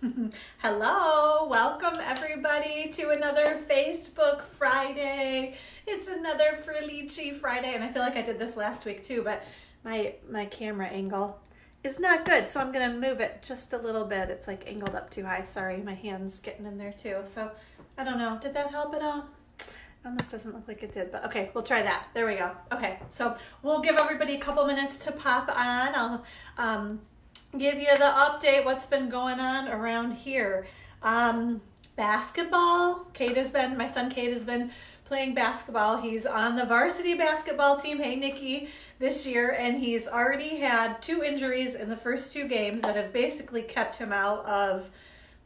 Hello, welcome everybody to another Facebook Friday. It's another Frillici Friday, and I feel like I did this last week too, but my my camera angle is not good, so I'm gonna move it just a little bit. It's like angled up too high. Sorry, my hand's getting in there too. So I don't know. Did that help at all? This doesn't look like it did, but okay, we'll try that. There we go. Okay, so we'll give everybody a couple minutes to pop on. I'll um, give you the update what's been going on around here. Um, basketball. Cade has been, my son Cade has been playing basketball. He's on the varsity basketball team, hey Nikki, this year, and he's already had two injuries in the first two games that have basically kept him out of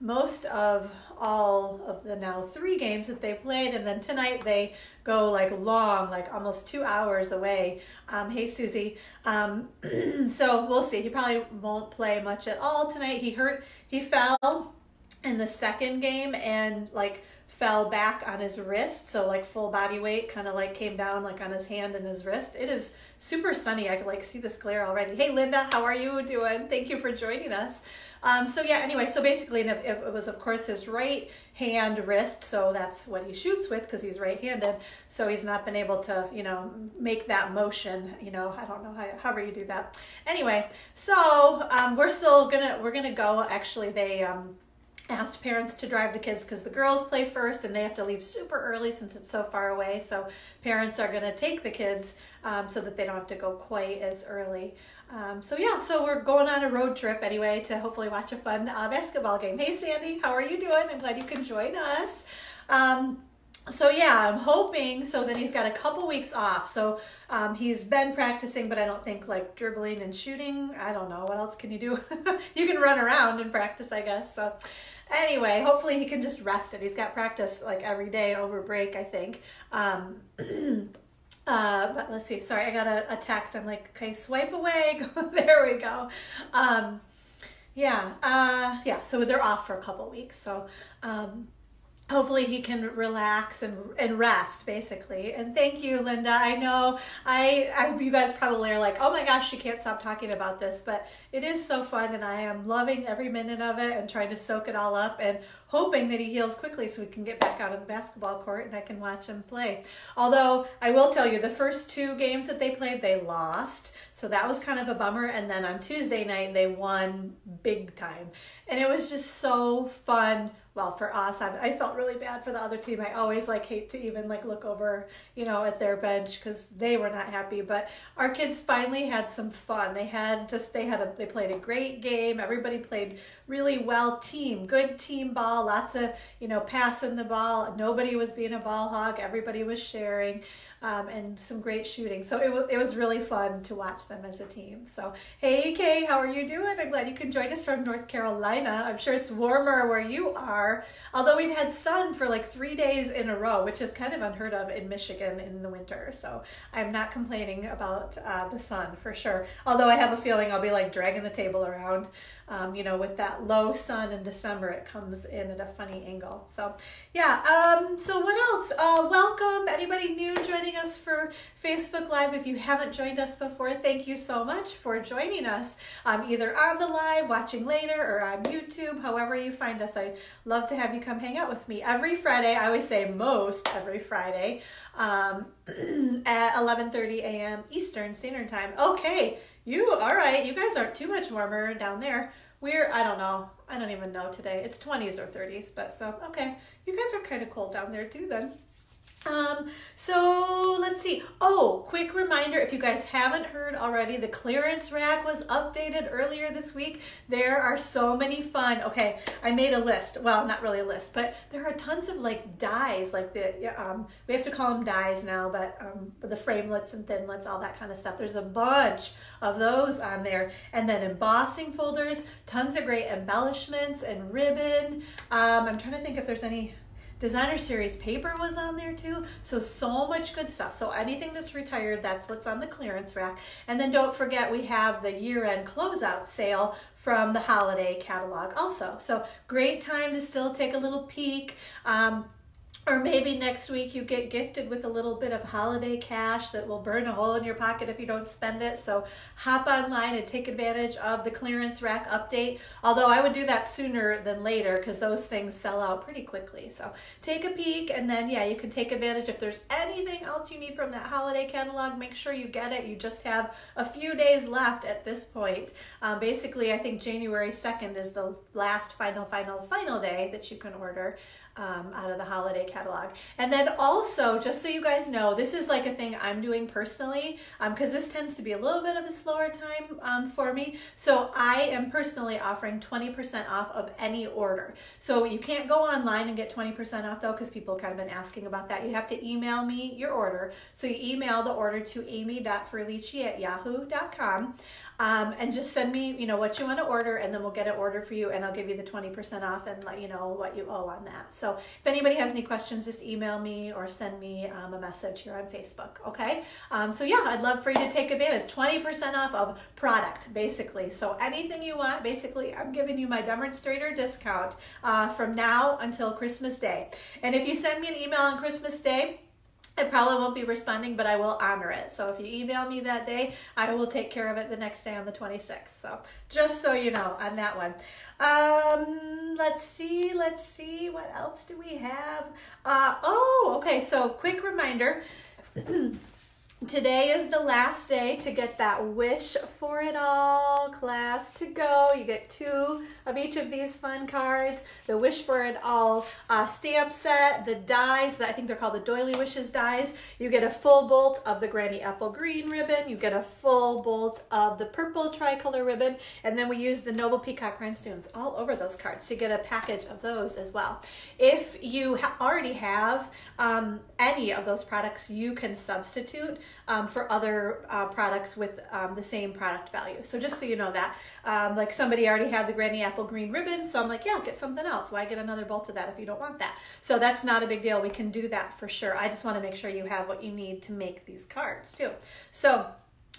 most of all of the now three games that they played and then tonight they go like long like almost two hours away. Um, hey susie. Um, so we'll see. He probably won't play much at all tonight. He hurt he fell in the second game and like fell back on his wrist. So like full body weight kind of like came down like on his hand and his wrist. It is super sunny i can like see this glare already hey linda how are you doing thank you for joining us um, so yeah, anyway, so basically it was of course his right hand wrist, so that's what he shoots with because he's right-handed. So he's not been able to, you know, make that motion. You know, I don't know how, however you do that. Anyway, so um, we're still gonna we're gonna go. Actually, they. Um, asked parents to drive the kids because the girls play first and they have to leave super early since it's so far away. So parents are going to take the kids um, so that they don't have to go quite as early. Um, so yeah, so we're going on a road trip anyway to hopefully watch a fun uh, basketball game. Hey Sandy, how are you doing? I'm glad you can join us. Um, so yeah, I'm hoping so then he's got a couple weeks off. So um, he's been practicing, but I don't think like dribbling and shooting. I don't know what else can you do. you can run around and practice, I guess. So anyway, hopefully he can just rest it. He's got practice like every day over break, I think. Um, Uh, but let's see. Sorry, I got a, a text. I'm like, okay, swipe away. there we go. Um, yeah, uh, yeah. So they're off for a couple weeks. So um, hopefully he can relax and, and rest basically. And thank you linda. I know I, I you guys probably are like oh my gosh she can't stop talking about this but it is so fun and i am loving every minute of it and trying to soak it all up. And hoping that he heals quickly so we can get back out on the basketball court and i can watch him play. Although i will tell you the first two games that they played they lost. So that was kind of a bummer. And then on tuesday night they won big time. And it was just so fun. Well for us I, I, felt really bad for the other team. I always like hate to even like look over you know at their bench because they were not happy. But our kids finally had some fun. They had just they had a they played a great game. Everybody played really well team good team ball lots of you know passing the ball nobody was being a ball hog everybody was sharing um, and some great shooting. So it, w- it was really fun to watch them as a team. So, hey, Kay, how are you doing? I'm glad you can join us from North Carolina. I'm sure it's warmer where you are, although we've had sun for like three days in a row, which is kind of unheard of in Michigan in the winter. So I'm not complaining about uh, the sun for sure. Although I have a feeling I'll be like dragging the table around um, you know, with that low sun in December, it comes in at a funny angle. So, yeah. Um, so, what else? Uh, welcome anybody new joining us for Facebook Live. If you haven't joined us before, thank you so much for joining us, um, either on the live, watching later, or on YouTube, however you find us. I love to have you come hang out with me every Friday. I always say most every Friday um, at 11:30 a.m. Eastern Standard Time. Okay. You, all right, you guys aren't too much warmer down there. We're, I don't know. I don't even know today. It's 20s or 30s, but so, okay. You guys are kind of cold down there too then. Um, so let's see. Oh, quick reminder if you guys haven't heard already, the clearance rack was updated earlier this week. There are so many fun. Okay, I made a list. Well, not really a list, but there are tons of like dies, like the, um, we have to call them dies now, but um, the framelits and thinlits, all that kind of stuff. There's a bunch of those on there. And then embossing folders, tons of great embellishments and ribbon. Um, I'm trying to think if there's any Designer Series paper was on there too. So, so much good stuff. So anything that's retired, that's what's on the clearance rack. And then don't forget we have the year-end closeout sale from the holiday catalog also. So great time to still take a little peek. Um, or maybe next week you get gifted with a little bit of holiday cash that will burn a hole in your pocket if you don't spend it. So hop online and take advantage of the clearance rack update. Although I would do that sooner than later because those things sell out pretty quickly. So take a peek and then, yeah, you can take advantage. If there's anything else you need from that holiday catalog, make sure you get it. You just have a few days left at this point. Um, basically, I think January 2nd is the last final, final, final day that you can order um, out of the holiday catalog. And then also, just so you guys know, this is like a thing I'm doing personally because um, this tends to be a little bit of a slower time um, for me. So I am personally offering 20% off of any order. So you can't go online and get 20% off though because people have kind of been asking about that. You have to email me your order. So you email the order to amy.frillici at yahoo.com. Um, and just send me, you know, what you want to order, and then we'll get an order for you, and I'll give you the 20% off and let you know what you owe on that. So if anybody has any questions, just email me or send me um, a message here on Facebook, okay? Um, so yeah, I'd love for you to take advantage. 20% off of product, basically. So anything you want, basically, I'm giving you my demonstrator discount uh, from now until Christmas Day. And if you send me an email on Christmas Day, I probably won't be responding, but I will honor it. So if you email me that day, I will take care of it the next day on the 26th. So just so you know on that one. Um, let's see, let's see, what else do we have? Uh, oh, okay, so quick reminder. Today is the last day to get that Wish for It All class to go. You get two of each of these fun cards. The Wish for It All uh, stamp set, the dies, that I think they're called the Doily Wishes dies. You get a full bolt of the Granny Apple Green ribbon. You get a full bolt of the purple tricolor ribbon. And then we use the Noble Peacock rhinestones all over those cards to get a package of those as well. If you ha already have um, any of those products, you can substitute um, for other uh, products with um, the same product value. So just so you know that, um, like somebody already had the Granny Apple Green ribbon, so I'm like, yeah, get something else. Why get another bolt of that if you don't want that? So that's not a big deal. We can do that for sure. I just want to make sure you have what you need to make these cards too. So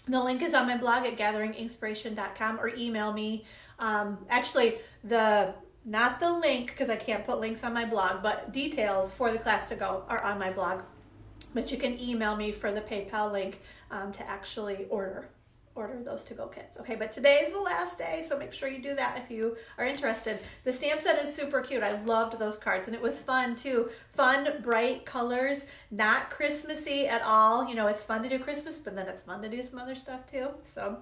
the link is on my blog at gatheringinkspiration.com or email me. Um, actually, the not the link because I can't put links on my blog, but details for the class to go are on my blog but you can email me for the PayPal link um, to actually order order those to-go kits. Okay, but today is the last day, so make sure you do that if you are interested. The stamp set is super cute. I loved those cards, and it was fun too. Fun, bright colors, not Christmassy at all. You know, it's fun to do Christmas, but then it's fun to do some other stuff too. So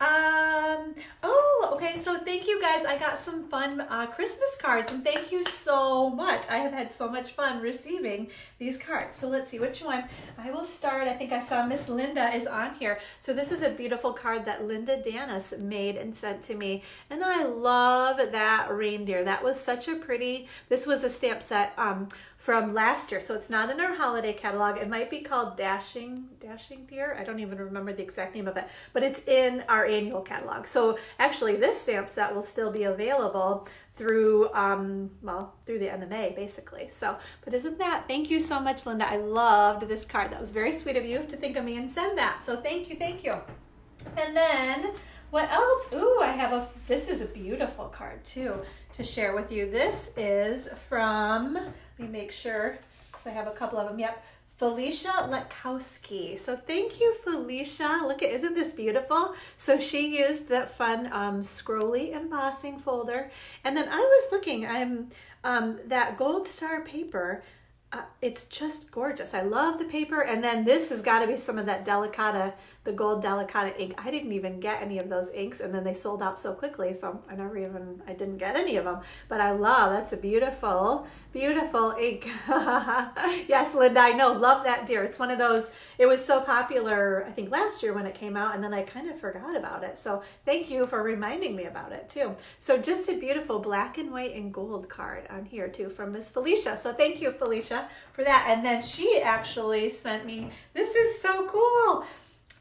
um, oh, okay. So thank you guys. I got some fun uh, Christmas cards and thank you so much. I have had so much fun receiving these cards. So let's see which one. I will start. I think I saw Miss Linda is on here. So this is a beautiful card that Linda Danis made and sent to me. And I love that reindeer. That was such a pretty, this was a stamp set um, from last year. So it's not in our holiday catalog. It might be called Dashing Dashing Deer. I don't even remember the exact name of it, but it's in our annual catalog. So actually this stamp set will still be available through um well through the end of May basically. So, but isn't that thank you so much Linda. I loved this card. That was very sweet of you to think of me and send that. So thank you, thank you. And then what else? Ooh, I have a this is a beautiful card too to share with you. This is from let me make sure, because I have a couple of them. Yep. Felicia Letkowski. So thank you, Felicia. Look at, isn't this beautiful? So she used that fun um, scrolly embossing folder. And then I was looking, I'm um, that gold star paper uh, it's just gorgeous. I love the paper. And then this has got to be some of that Delicata the gold Delicata ink. I didn't even get any of those inks and then they sold out so quickly. So I never even, I didn't get any of them, but I love, that's a beautiful, beautiful ink. yes, Linda, I know, love that dear. It's one of those, it was so popular, I think last year when it came out and then I kind of forgot about it. So thank you for reminding me about it too. So just a beautiful black and white and gold card on here too from Miss Felicia. So thank you, Felicia, for that. And then she actually sent me, this is so cool.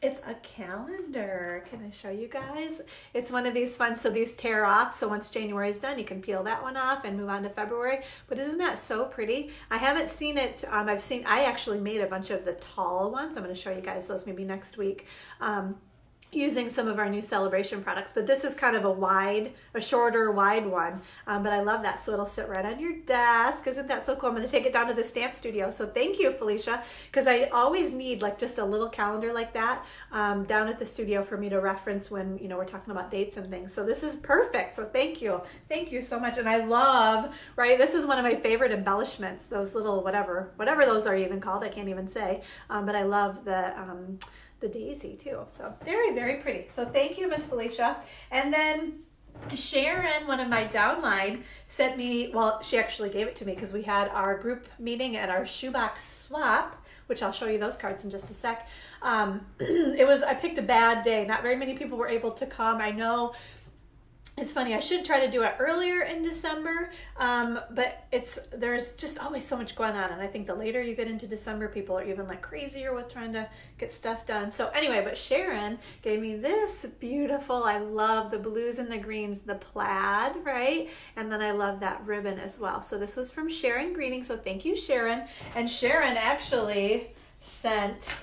It's a calendar. Can I show you guys? It's one of these fun, so these tear off. So once January is done, you can peel that one off and move on to February. But isn't that so pretty? I haven't seen it. Um, I've seen, I actually made a bunch of the tall ones. I'm going to show you guys those maybe next week. Um, using some of our new celebration products but this is kind of a wide a shorter wide one. Um, but i love that so it'll sit right on your desk. Isn't that so cool? I'm going to take it down to the stamp studio. So thank you felicia because i always need like just a little calendar like that um, down at the studio for me to reference when you know we're talking about dates and things. So this is perfect so thank you. Thank you so much and i love right this is one of my favorite embellishments those little whatever whatever those are even called i can't even say um, but i love the um, the daisy too. So very, very pretty. So thank you, Miss Felicia. And then Sharon, one of my downline, sent me, well, she actually gave it to me because we had our group meeting at our shoebox swap, which I'll show you those cards in just a sec. Um, it was, I picked a bad day. Not very many people were able to come. I know it's funny i should try to do it earlier in december um, but it's there's just always so much going on and i think the later you get into december people are even like crazier with trying to get stuff done. So anyway but sharon gave me this beautiful i love the blues and the greens the plaid right? And then i love that ribbon as well. So this was from sharon greening so thank you sharon. And sharon actually sent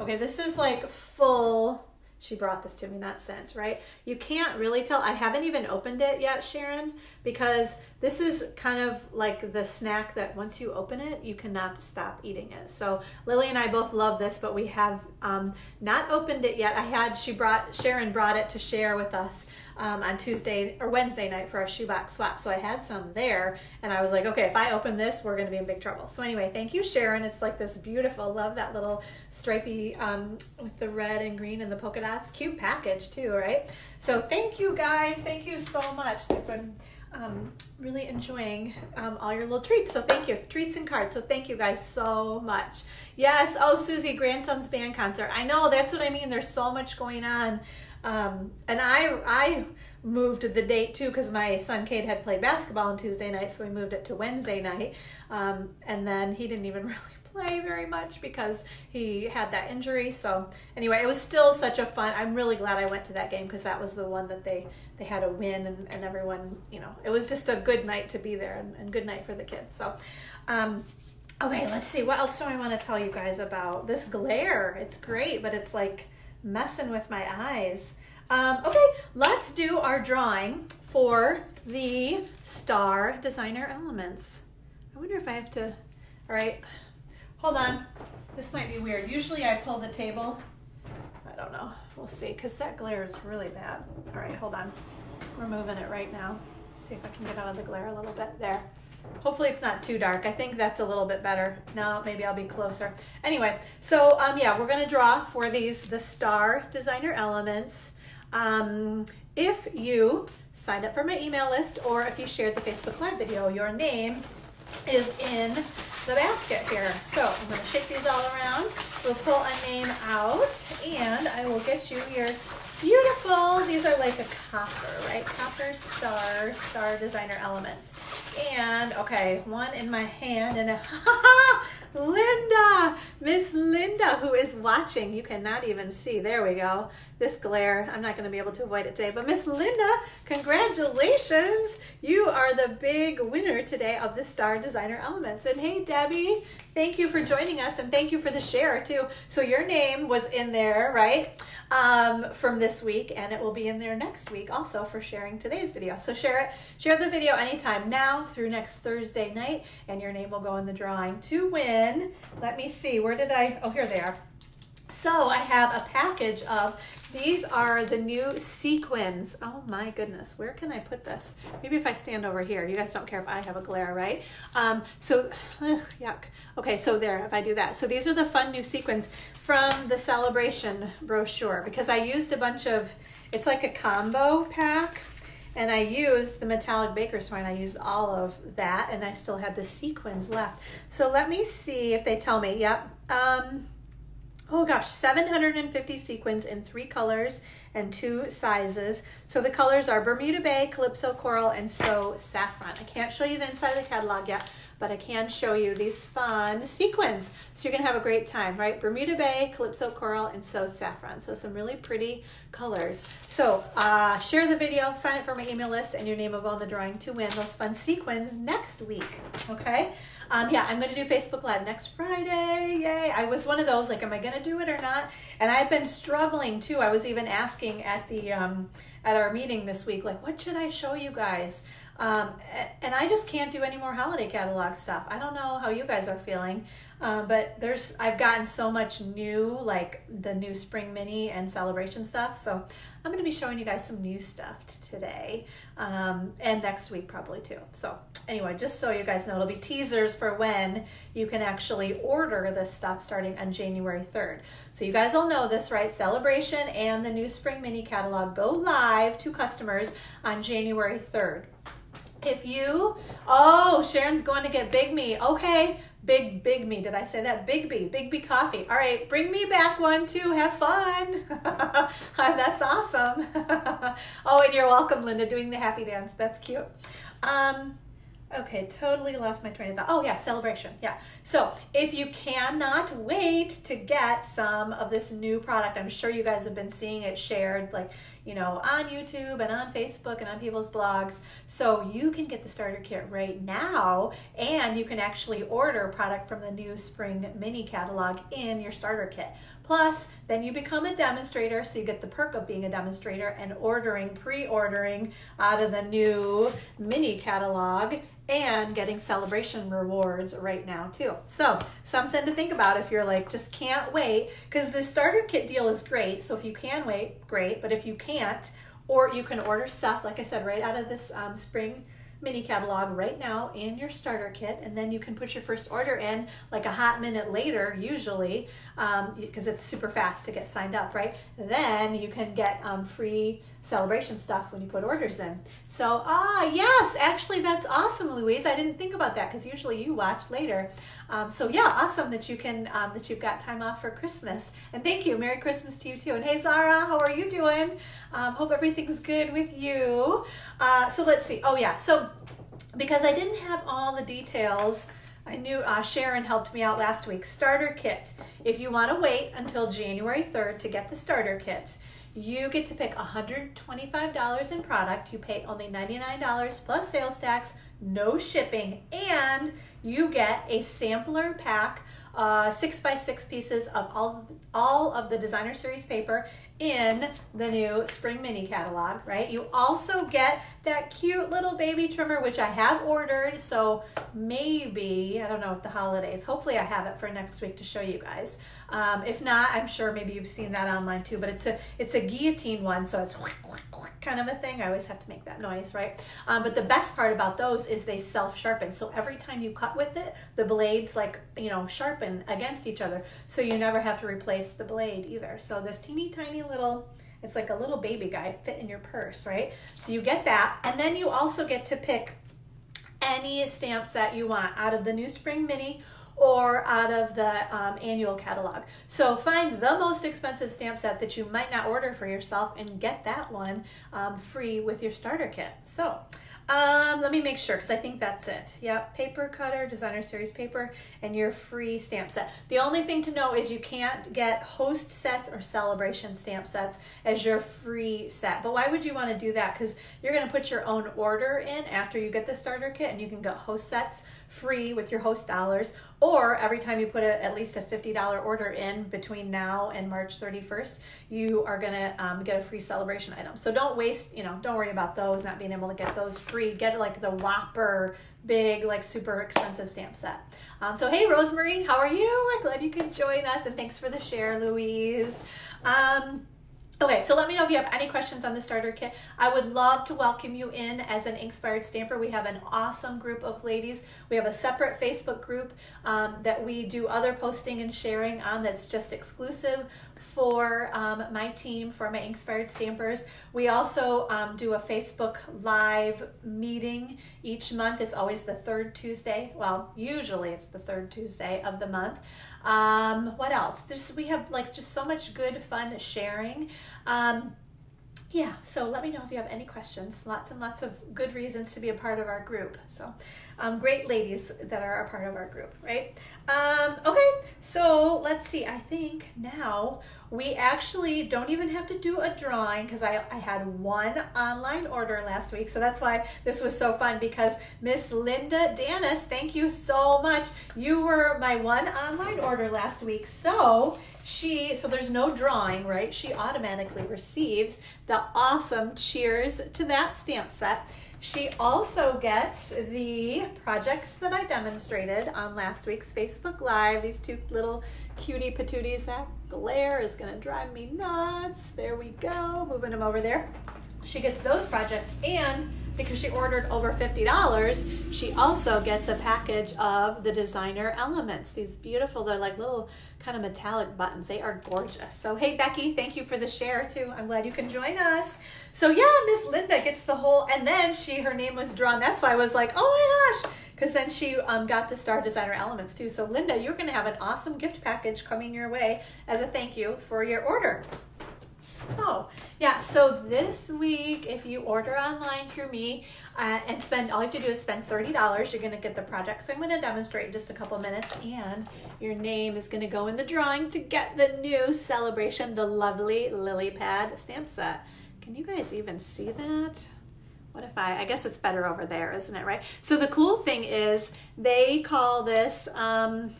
okay this is like full she brought this to me, not sent, right? You can't really tell. I haven't even opened it yet, Sharon, because this is kind of like the snack that once you open it, you cannot stop eating it. So Lily and I both love this, but we have um, not opened it yet. I had, she brought, Sharon brought it to share with us um, on Tuesday or Wednesday night for our shoebox swap. So I had some there and I was like, okay, if I open this, we're going to be in big trouble. So anyway, thank you, Sharon. It's like this beautiful, love that little stripy um, with the red and green and the polka dots. Cute package too, right? So thank you guys. Thank you so much. They've been um, really enjoying um, all your little treats. So thank you. Treats and cards. So thank you guys so much. Yes. Oh, Susie, grandson's band concert. I know. That's what I mean. There's so much going on. Um, and I I moved the date too because my son Cade had played basketball on Tuesday night, so we moved it to Wednesday night. Um, and then he didn't even really play very much because he had that injury. So anyway, it was still such a fun. I'm really glad I went to that game because that was the one that they they had a win and, and everyone you know it was just a good night to be there and, and good night for the kids. So. Um, okay, let's see. What else do I want to tell you guys about? This glare, it's great, but it's like messing with my eyes. Um, okay, let's do our drawing for the star designer elements. I wonder if I have to, all right, hold on. This might be weird. Usually I pull the table. I don't know. We'll see, because that glare is really bad. All right, hold on. We're moving it right now. See if I can get out of the glare a little bit there. Hopefully it's not too dark. I think that's a little bit better. Now maybe I'll be closer. Anyway, so um, yeah, we're gonna draw for these, the star designer elements. Um, if you signed up for my email list or if you shared the Facebook Live video, your name is in the basket here. So I'm gonna shake these all around. We'll pull a name out and I will get you your beautiful, these are like a copper, right? Copper star, star designer elements. And okay, one in my hand and a, Linda, Miss Linda, who is watching. You cannot even see. There we go. This glare, I'm not going to be able to avoid it today. But Miss Linda, congratulations. You are the big winner today of the Star Designer Elements. And hey, Debbie, thank you for joining us and thank you for the share too. So your name was in there, right? Um, from this week and it will be in there next week also for sharing today's video. So share it, share the video anytime now through next Thursday night and your name will go in the drawing to win. Let me see, where did I, oh here they are. So I have a package of, these are the new sequins. Oh my goodness, where can I put this? Maybe if I stand over here. You guys don't care if I have a glare, right? Um, so, ugh, yuck. Okay, so there, if I do that. So these are the fun new sequins from the celebration brochure because I used a bunch of, it's like a combo pack and I used the metallic baker's twine. I used all of that and I still had the sequins left. So let me see if they tell me. Yep. Um, oh gosh, 750 sequins in three colors and two sizes. So the colors are Bermuda Bay, Calypso Coral, and So Saffron. I can't show you the inside of the catalog yet, but I can show you these fun sequins. So you're gonna have a great time, right? Bermuda Bay, Calypso Coral, and So Saffron. So some really pretty colors. So uh, share the video, sign up for my email list, and your name will go in the drawing to win those fun sequins next week, okay? Um, yeah, I'm gonna do Facebook Live next Friday. Yay! I was one of those like, am I gonna do it or not? And I've been struggling too. I was even asking at the um, at our meeting this week, like, what should I show you guys? Um, and I just can't do any more holiday catalog stuff. I don't know how you guys are feeling, um, but there's I've gotten so much new, like the new spring mini and celebration stuff. So I'm going to be showing you guys some new stuff today um, and next week probably too. So anyway, just so you guys know, it'll be teasers for when you can actually order this stuff starting on January 3rd. So you guys all know this, right? Celebration and the new spring mini catalog go live to customers on January 3rd. If you, oh, Sharon's going to get Big Me. Okay, Big, Big Me. Did I say that? Big B, Big B coffee. All right, bring me back one too. Have fun. That's awesome. oh, and you're welcome, Linda, doing the happy dance. That's cute. Um, Okay, totally lost my train of thought. Oh yeah, celebration. Yeah. So if you cannot wait to get some of this new product, I'm sure you guys have been seeing it shared like, you know, on YouTube and on Facebook and on people's blogs. So you can get the starter kit right now and you can actually order product from the new spring mini catalog in your starter kit. Plus, then you become a demonstrator, so you get the perk of being a demonstrator and ordering, pre-ordering out of the new mini catalog and getting celebration rewards right now too. So something to think about if you're like, just can't wait, because the starter kit deal is great. So if you can wait, great. But if you can't, or you can order stuff, like I said, right out of this um, spring mini catalog right now in your starter kit and then you can put your first order in like a hot minute later usually because um, it's super fast to get signed up right? Then you can get um, free celebration stuff when you put orders in. So ah yes actually that's awesome louise. I didn't think about that because usually you watch later. Um, so yeah awesome that you can um, that you've got time off for christmas. And thank you. Merry christmas to you too. And hey zara how are you doing? Um, hope everything's good with you. Uh, so let's see. Oh yeah. So because I didn't have all the details, I knew uh, Sharon helped me out last week. Starter kit. If you want to wait until January 3rd to get the starter kit, you get to pick $125 in product. You pay only $99 plus sales tax, no shipping, and you get a sampler pack uh, six by six pieces of all, all of the designer series paper in the new spring mini catalog, right? You also get that cute little baby trimmer, which I have ordered. So maybe, I don't know if the holidays, hopefully I have it for next week to show you guys. Um, if not, I'm sure maybe you've seen that online too, but it's a, it's a guillotine one. So it's kind of a thing. I always have to make that noise, right? Um, but the best part about those is they self-sharpen. So every time you cut with it, the blades like, you know, sharpen against each other. So you never have to replace the blade either. So this teeny tiny little, it's like a little baby guy fit in your purse, right? So you get that. And then you also get to pick any stamps that you want out of the new spring mini or out of the um, annual catalog. So find the most expensive stamp set that you might not order for yourself and get that one um, free with your starter kit. So um, let me make sure because I think that's it. Yep, paper cutter, designer series paper, and your free stamp set. The only thing to know is you can't get host sets or celebration stamp sets as your free set. But why would you want to do that? Because you're going to put your own order in after you get the starter kit and you can get host sets free with your host dollars or every time you put a, at least a $50 order in between now and March 31st, you are gonna um, get a free celebration item. So don't waste, you know, don't worry about those, not being able to get those free. Get like the Whopper big, like super expensive stamp set. Um, so hey, Rosemary, how are you? I'm glad you could join us and thanks for the share, Louise. Um, Okay, so let me know if you have any questions on the starter kit. I would love to welcome you in as an Inkspired Stamper. We have an awesome group of ladies. We have a separate Facebook group um, that we do other posting and sharing on that's just exclusive for um, my team, for my Inkspired Stampers. We also um, do a Facebook Live meeting each month. It's always the third Tuesday. Well, usually it's the third Tuesday of the month. Um, what else? There's, we have like just so much good fun sharing. Um, yeah, so let me know if you have any questions. Lots and lots of good reasons to be a part of our group. So, um, great ladies that are a part of our group, right? Um, okay, so let's see. I think now we actually don't even have to do a drawing because I, I had one online order last week. So that's why this was so fun because Miss Linda Danis, thank you so much. You were my one online order last week. So she so there's no drawing right? She automatically receives the awesome cheers to that stamp set. She also gets the projects that i demonstrated on last week's facebook live. These two little cutie patooties that glare is to drive me nuts. There we go moving them over there. She gets those projects and because she ordered over $50, she also gets a package of the designer elements. These beautiful, they're like little kind of metallic buttons. They are gorgeous. So, hey, Becky, thank you for the share too. I'm glad you can join us. So, yeah, Miss Linda gets the whole, and then she, her name was drawn. That's why I was like, oh my gosh, because then she um, got the Star Designer elements too. So, Linda, you're going to have an awesome gift package coming your way as a thank you for your order. So, yeah, so this week, if you order online through me uh, and spend, all you have to do is spend $30, you're going to get the projects I'm going to demonstrate in just a couple minutes, and your name is going to go in the drawing to get the new celebration, the lovely lily pad stamp set. Can you guys even see that? What if I, I guess it's better over there, isn't it, right? So the cool thing is they call this, um,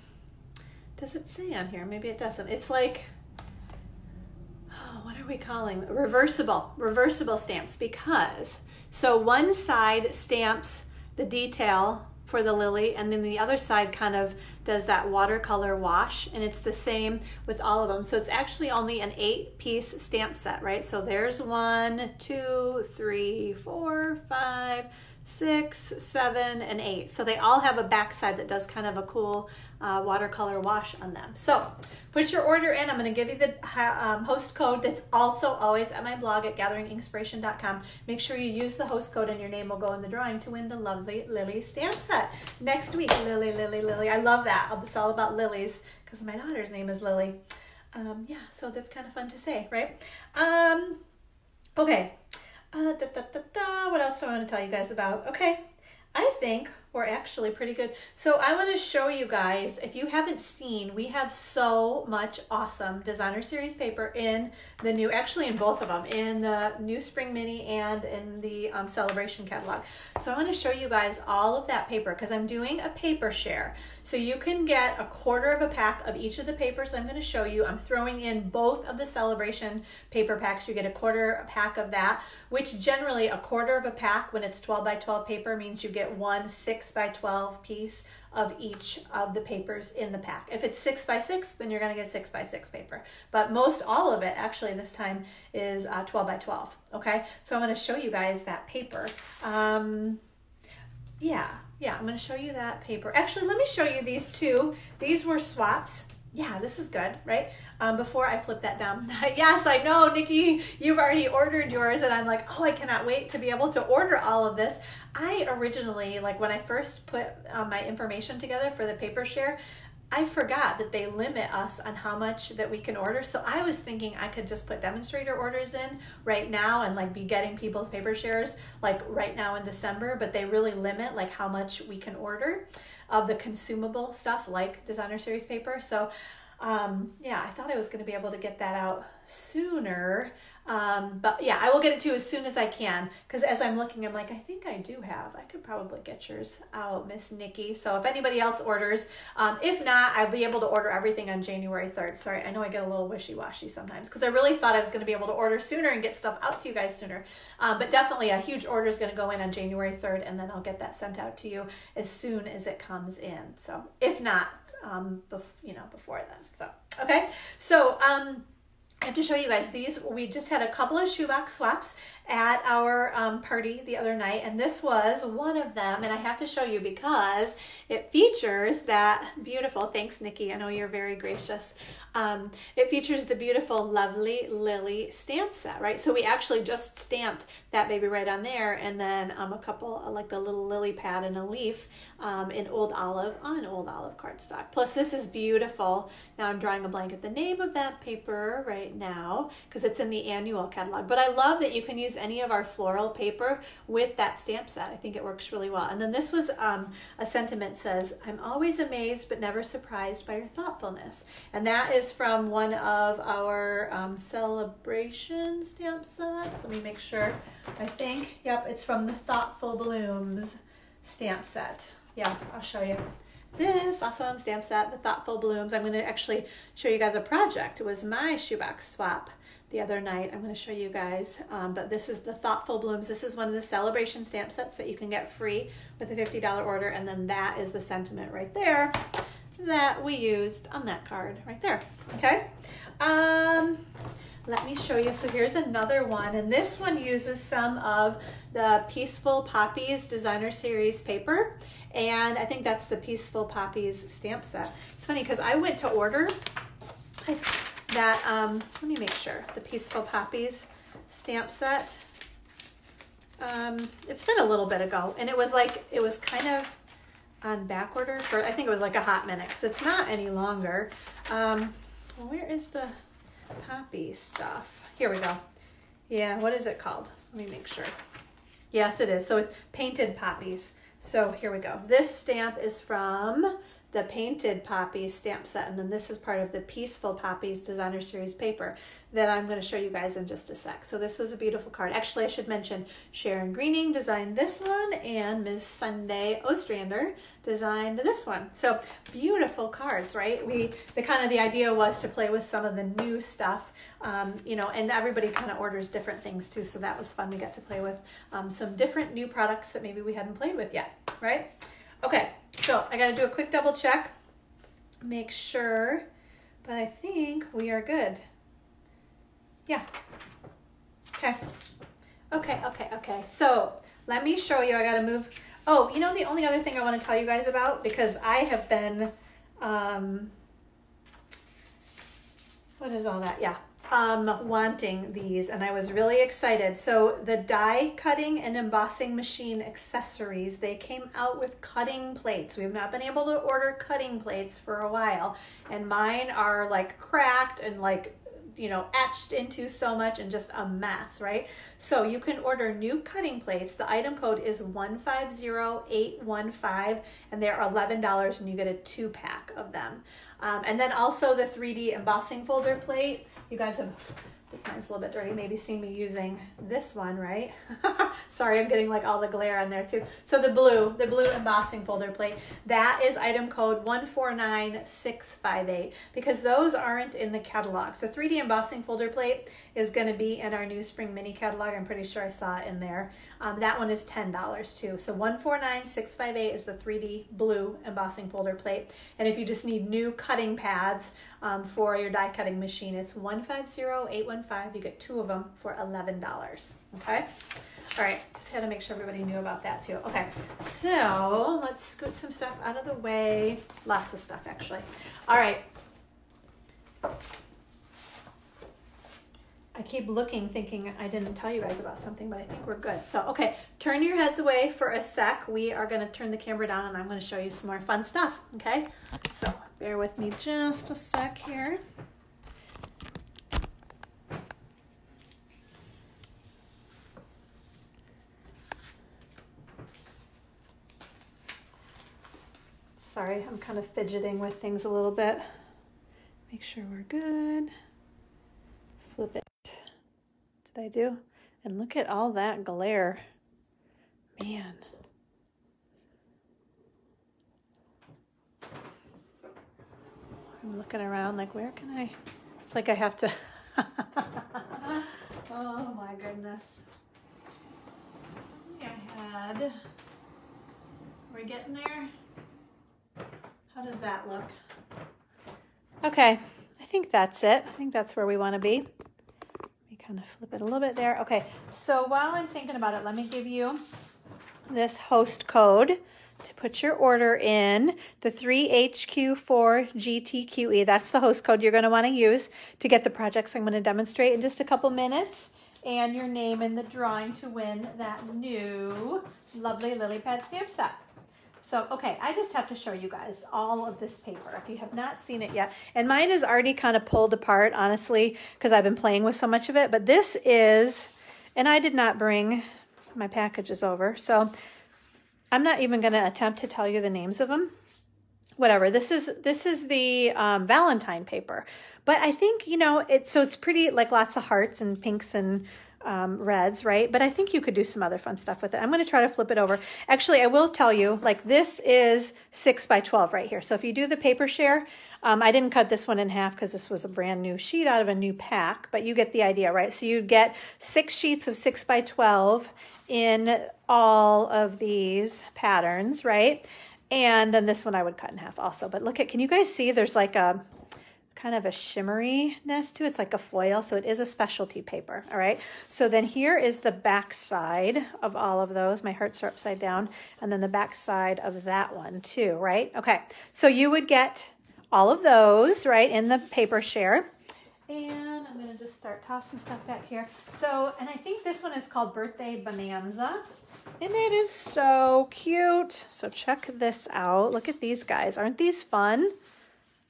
does it say on here? Maybe it doesn't. It's like, what are we calling? Reversible reversible stamps. Because so one side stamps the detail for the lily and then the other side kind of does that watercolor wash and it's the same with all of them. So it's actually only an eight piece stamp set right? So there's one two three four five six, seven, and eight. So they all have a backside that does kind of a cool uh, watercolor wash on them. So put your order in. I'm going to give you the um, host code that's also always at my blog at gatheringinkspiration.com. Make sure you use the host code and your name will go in the drawing to win the lovely Lily stamp set. Next week, Lily, Lily, Lily. I love that. It's all about lilies because my daughter's name is Lily. Um, yeah, so that's kind of fun to say, right? Um, okay. Uh, da, da, da, da. What else do I want to tell you guys about? Okay, I think we're actually pretty good. So I want to show you guys, if you haven't seen, we have so much awesome designer series paper in the new, actually in both of them, in the new spring mini and in the um, celebration catalog. So I want to show you guys all of that paper because I'm doing a paper share. So you can get a quarter of a pack of each of the papers I'm going to show you. I'm throwing in both of the celebration paper packs. You get a quarter a pack of that, which generally a quarter of a pack when it's 12 by 12 paper means you get one six 6 by 12 piece of each of the papers in the pack. If it's 6 by 6, then you're to get 6 by 6 paper. But most all of it actually this time is uh, 12 by 12. Okay, so I'm to show you guys that paper. Um, yeah, yeah, I'm to show you that paper. Actually, let me show you these two. These were swaps yeah, this is good, right? Um, before I flip that down. yes, I know, Nikki, you've already ordered yours, and I'm like, oh, I cannot wait to be able to order all of this. I originally, like when I first put uh, my information together for the paper share, I forgot that they limit us on how much that we can order. So I was thinking I could just put demonstrator orders in right now and like be getting people's paper shares like right now in December, but they really limit like how much we can order of the consumable stuff like designer series paper. So um, yeah, I thought I was going to be able to get that out sooner. Um, but yeah, I will get it to you as soon as I can because as I'm looking, I'm like, I think I do have. I could probably get yours out, Miss Nikki. So if anybody else orders, um, if not, I'll be able to order everything on January 3rd. Sorry, I know I get a little wishy washy sometimes because I really thought I was going to be able to order sooner and get stuff out to you guys sooner. Um, but definitely a huge order is going to go in on January 3rd and then I'll get that sent out to you as soon as it comes in. So if not, um, bef- you know, before then. So, okay. So, um, I have to show you guys these. We just had a couple of shoebox swaps at our um, party the other night, and this was one of them. And I have to show you because it features that beautiful, thanks, Nikki. I know you're very gracious. Um, it features the beautiful Lovely Lily stamp set, right? So we actually just stamped that baby right on there, and then um, a couple, uh, like the little lily pad and a leaf um, in Old Olive on Old Olive cardstock. Plus, this is beautiful. Now I'm drawing a blank at the name of that paper right now because it's in the annual catalog. But I love that you can use any of our floral paper with that stamp set. I think it works really well. And then this was um, a sentiment says, I'm always amazed but never surprised by your thoughtfulness. And that is from one of our um, celebration stamp sets. Let me make sure. I think, yep, it's from the Thoughtful Blooms stamp set. Yeah, I'll show you this awesome stamp set, the Thoughtful Blooms. I'm going to actually show you guys a project. It was my shoebox swap the other night. I'm going to show you guys, um, but this is the Thoughtful Blooms. This is one of the celebration stamp sets that you can get free with a $50 order, and then that is the sentiment right there that we used on that card right there, okay? Um, let me show you. So here's another one, and this one uses some of the Peaceful Poppies Designer Series paper, and I think that's the Peaceful Poppies stamp set. It's funny because I went to order that, um, let me make sure, the Peaceful Poppies stamp set. Um, it's been a little bit ago, and it was like, it was kind of, on back order for, I think it was like a hot minute because it's not any longer. Um, where is the poppy stuff? Here we go. Yeah, what is it called? Let me make sure. Yes, it is. So it's painted poppies. So here we go. This stamp is from the Painted Poppies stamp set, and then this is part of the Peaceful Poppies Designer Series paper that I'm going to show you guys in just a sec. So this was a beautiful card. Actually, I should mention Sharon Greening designed this one, and Ms. Sunday Ostrander designed this one. So beautiful cards, right? We the kind of the idea was to play with some of the new stuff, um, you know, and everybody kind of orders different things too. So that was fun. We got to play with um, some different new products that maybe we hadn't played with yet, right? Okay, so I gotta do a quick double check, make sure, but I think we are good. Yeah. Okay. Okay, okay, okay. So let me show you, I gotta move. Oh, you know the only other thing I wanna tell you guys about, because I have been, um, what is all that? Yeah, um, wanting these and I was really excited. So the die cutting and embossing machine accessories, they came out with cutting plates. We've not been able to order cutting plates for a while and mine are like cracked and like you know, etched into so much and just a mess, right? So you can order new cutting plates. The item code is 150815 and they're $11 and you get a two pack of them. Um, and then also the 3D embossing folder plate you guys have, this mine's a little bit dirty, maybe seen me using this one, right? Sorry, I'm getting like all the glare on there too. So the blue, the blue embossing folder plate, that is item code 149658 because those aren't in the catalog. So 3D embossing folder plate is going to be in our new spring mini catalog. I'm pretty sure I saw it in there. Um, that one is $10 too. So 149658 is the 3D blue embossing folder plate. And if you just need new cutting pads um, for your die cutting machine, it's 150815. You get two of them for $11. Okay. All right, just had to make sure everybody knew about that too. Okay, so let's scoot some stuff out of the way. Lots of stuff actually. All right. I keep looking thinking I didn't tell you guys about something, but I think we're good. So, okay, turn your heads away for a sec. We are going to turn the camera down and I'm going to show you some more fun stuff, okay? So, bear with me just a sec here. Sorry, I'm kind of fidgeting with things a little bit. Make sure we're good. Did I do? And look at all that glare. Man. I'm looking around like, where can I? It's like I have to. oh my goodness. I had. We're getting there. How does that look? Okay, I think that's it. I think that's where we want to be kind of flip it a little bit there. Okay, so while I'm thinking about it, let me give you this host code to put your order in, the 3HQ4GTQE. That's the host code you're going to want to use to get the projects I'm going to demonstrate in just a couple minutes. And your name in the drawing to win that new lovely lily pad stamp set. So, okay, I just have to show you guys all of this paper if you have not seen it yet. And mine is already kind of pulled apart, honestly, because I've been playing with so much of it. But this is, and I did not bring my packages over. So I'm not even going to attempt to tell you the names of them. Whatever. This is this is the um, Valentine paper, but I think you know it. So it's pretty like lots of hearts and pinks and um, reds, right? But I think you could do some other fun stuff with it. I'm going to try to flip it over. Actually, I will tell you, like this is 6 by 12 right here. So if you do the paper share, um, I didn't cut this one in half because this was a brand new sheet out of a new pack, but you get the idea, right? So you get six sheets of 6 by 12 in all of these patterns, right? And then this one I would cut in half also. But look at, can you guys see there's like a kind of a shimmeriness to it. It's like a foil, so it is a specialty paper, all right? So then here is the back side of all of those. My hearts are upside down. And then the back side of that one too, right? Okay, so you would get all of those, right, in the paper share. And I'm gonna just start tossing stuff back here. So, and I think this one is called Birthday Bonanza. And it is so cute. So check this out. Look at these guys. Aren't these fun?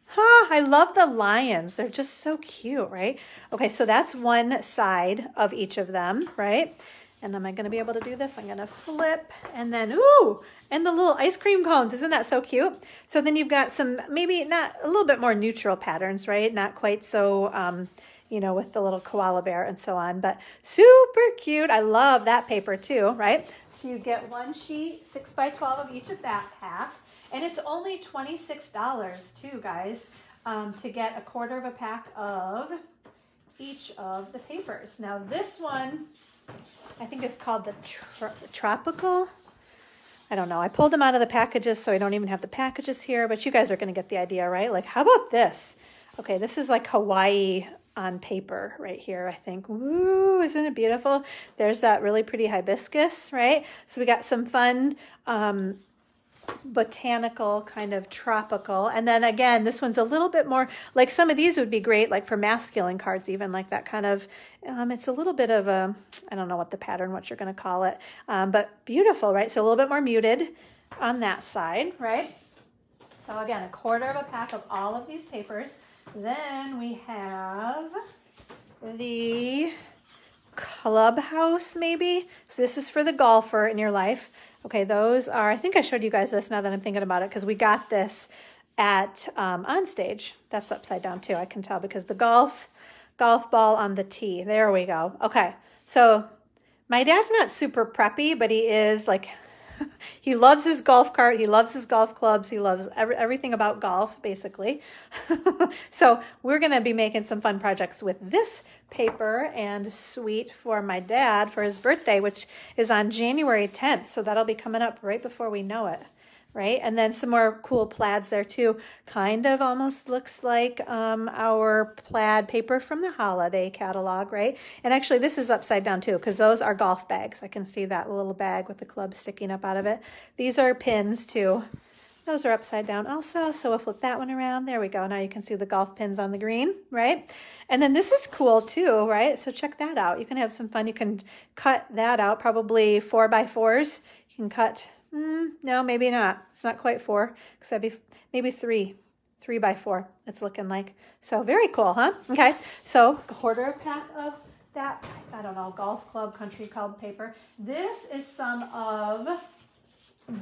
Huh, I love the lions. They're just so cute, right? Okay, so that's one side of each of them, right? And am I going to be able to do this? I'm going to flip and then, ooh, and the little ice cream cones. Isn't that so cute? So then you've got some, maybe not a little bit more neutral patterns, right? Not quite so, um, you know, with the little koala bear and so on, but super cute. I love that paper too, right? So you get one sheet, six by 12 of each of that pack. And it's only $26 too, guys, um, to get a quarter of a pack of each of the papers. Now this one, I think it's called the Tropical. I don't know. I pulled them out of the packages, so I don't even have the packages here, but you guys are going to get the idea, right? Like, how about this? Okay, this is like Hawaii on paper right here, I think. Woo, isn't it beautiful? There's that really pretty hibiscus, right? So we got some fun um, botanical kind of tropical. And then again this one's a little bit more like some of these would be great like for masculine cards even like that kind of um, it's a little bit of a i don't know what the pattern what you're going to call it um, but beautiful right? So a little bit more muted on that side right? So again a quarter of a pack of all of these papers. Then we have the clubhouse maybe? So this is for the golfer in your life Okay, those are, I think I showed you guys this now that I'm thinking about it because we got this at um, on stage. That's upside down too, I can tell because the golf, golf ball on the tee. There we go. Okay, so my dad's not super preppy, but he is like, he loves his golf cart. He loves his golf clubs. He loves every, everything about golf, basically. so we're going to be making some fun projects with this paper and sweet for my dad for his birthday, which is on January 10th. So that'll be coming up right before we know it, right? And then some more cool plaids there too. Kind of almost looks like um, our plaid paper from the holiday catalog, right? And actually this is upside down too because those are golf bags. I can see that little bag with the club sticking up out of it. These are pins too. Those are upside down also, so we'll flip that one around. There we go. Now you can see the golf pins on the green, right? And then this is cool too, right? So check that out. You can have some fun. You can cut that out, probably four by fours. You can cut, mm, no, maybe not. It's not quite four, because that'd be maybe three, three by four, it's looking like. So very cool, huh? Okay, so quarter of a pack of that, I don't know, golf club, country club paper. This is some of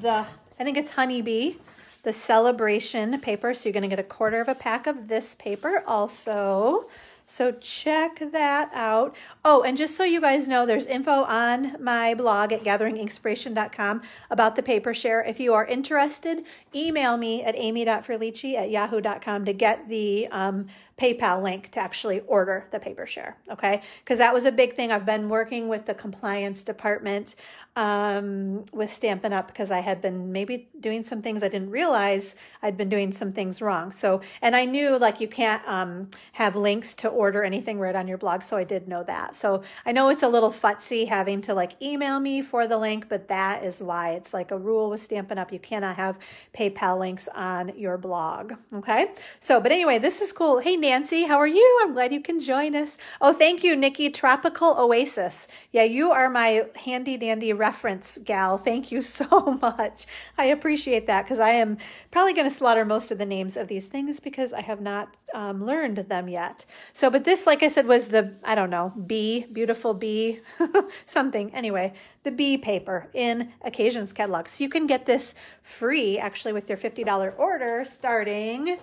the, I think it's honeybee the celebration paper. So you're to get a quarter of a pack of this paper also. So check that out. Oh, and just so you guys know, there's info on my blog at gatheringinkspiration.com about the paper share. If you are interested, email me at amy.frillici at yahoo.com to get the um, PayPal link to actually order the paper share. Okay. Because that was a big thing. I've been working with the compliance department um, with Stampin' Up! because I had been maybe doing some things I didn't realize I'd been doing some things wrong. So, and I knew like you can't um, have links to order anything right on your blog. So I did know that. So I know it's a little futzy having to like email me for the link, but that is why it's like a rule with Stampin' Up! You cannot have PayPal links on your blog. Okay. So, but anyway, this is cool. Hey, Nancy, how are you? I'm glad you can join us. Oh, thank you, Nikki. Tropical Oasis. Yeah, you are my handy dandy reference gal. Thank you so much. I appreciate that because I am probably going to slaughter most of the names of these things because I have not um, learned them yet. So, but this, like I said, was the, I don't know, B, beautiful B, something. Anyway, the B paper in Occasions catalog. So you can get this free actually with your $50 order starting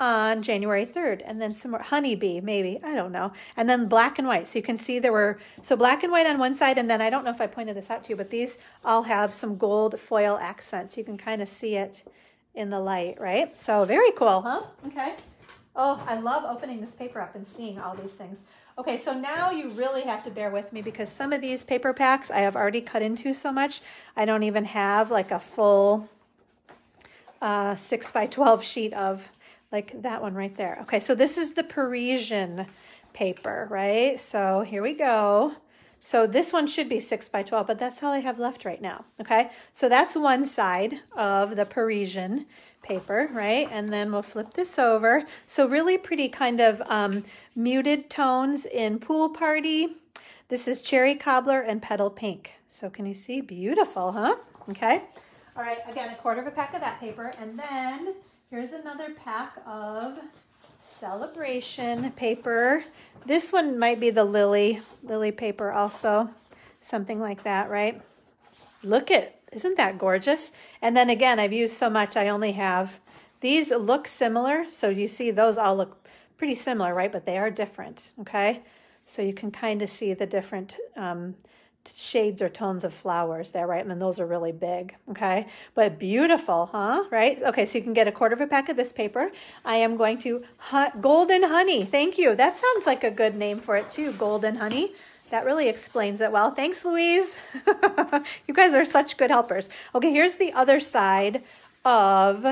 on January 3rd. And then some more honeybee, maybe, I don't know. And then black and white. So you can see there were, so black and white on one side. And then I don't know if I pointed this out to you, but these all have some gold foil accents. You can kind of see it in the light, right? So very cool, huh? Okay. Oh, I love opening this paper up and seeing all these things. Okay, so now you really have to bear with me because some of these paper packs I have already cut into so much. I don't even have like a full uh, 6 by 12 sheet of like that one right there. Okay, so this is the Parisian paper, right? So here we go. So this one should be 6 by 12, but that's all I have left right now, okay? So that's one side of the Parisian paper, right? And then we'll flip this over. So really pretty kind of um, muted tones in Pool Party. This is Cherry Cobbler and Petal Pink. So can you see? Beautiful, huh? Okay. All right, again, a quarter of a pack of that paper. And then Here's another pack of celebration paper. This one might be the lily, lily paper also, something like that, right? Look at, isn't that gorgeous? And then again, I've used so much, I only have, these look similar. So you see those all look pretty similar, right? But they are different, okay? So you can kind of see the different um, shades or tones of flowers there, right? And then those are really big, okay? But beautiful, huh? Right? Okay, so you can get a quarter of a pack of this paper. I am going to, Golden Honey, thank you. That sounds like a good name for it too, Golden Honey. That really explains it well. Thanks, Louise. you guys are such good helpers. Okay, here's the other side of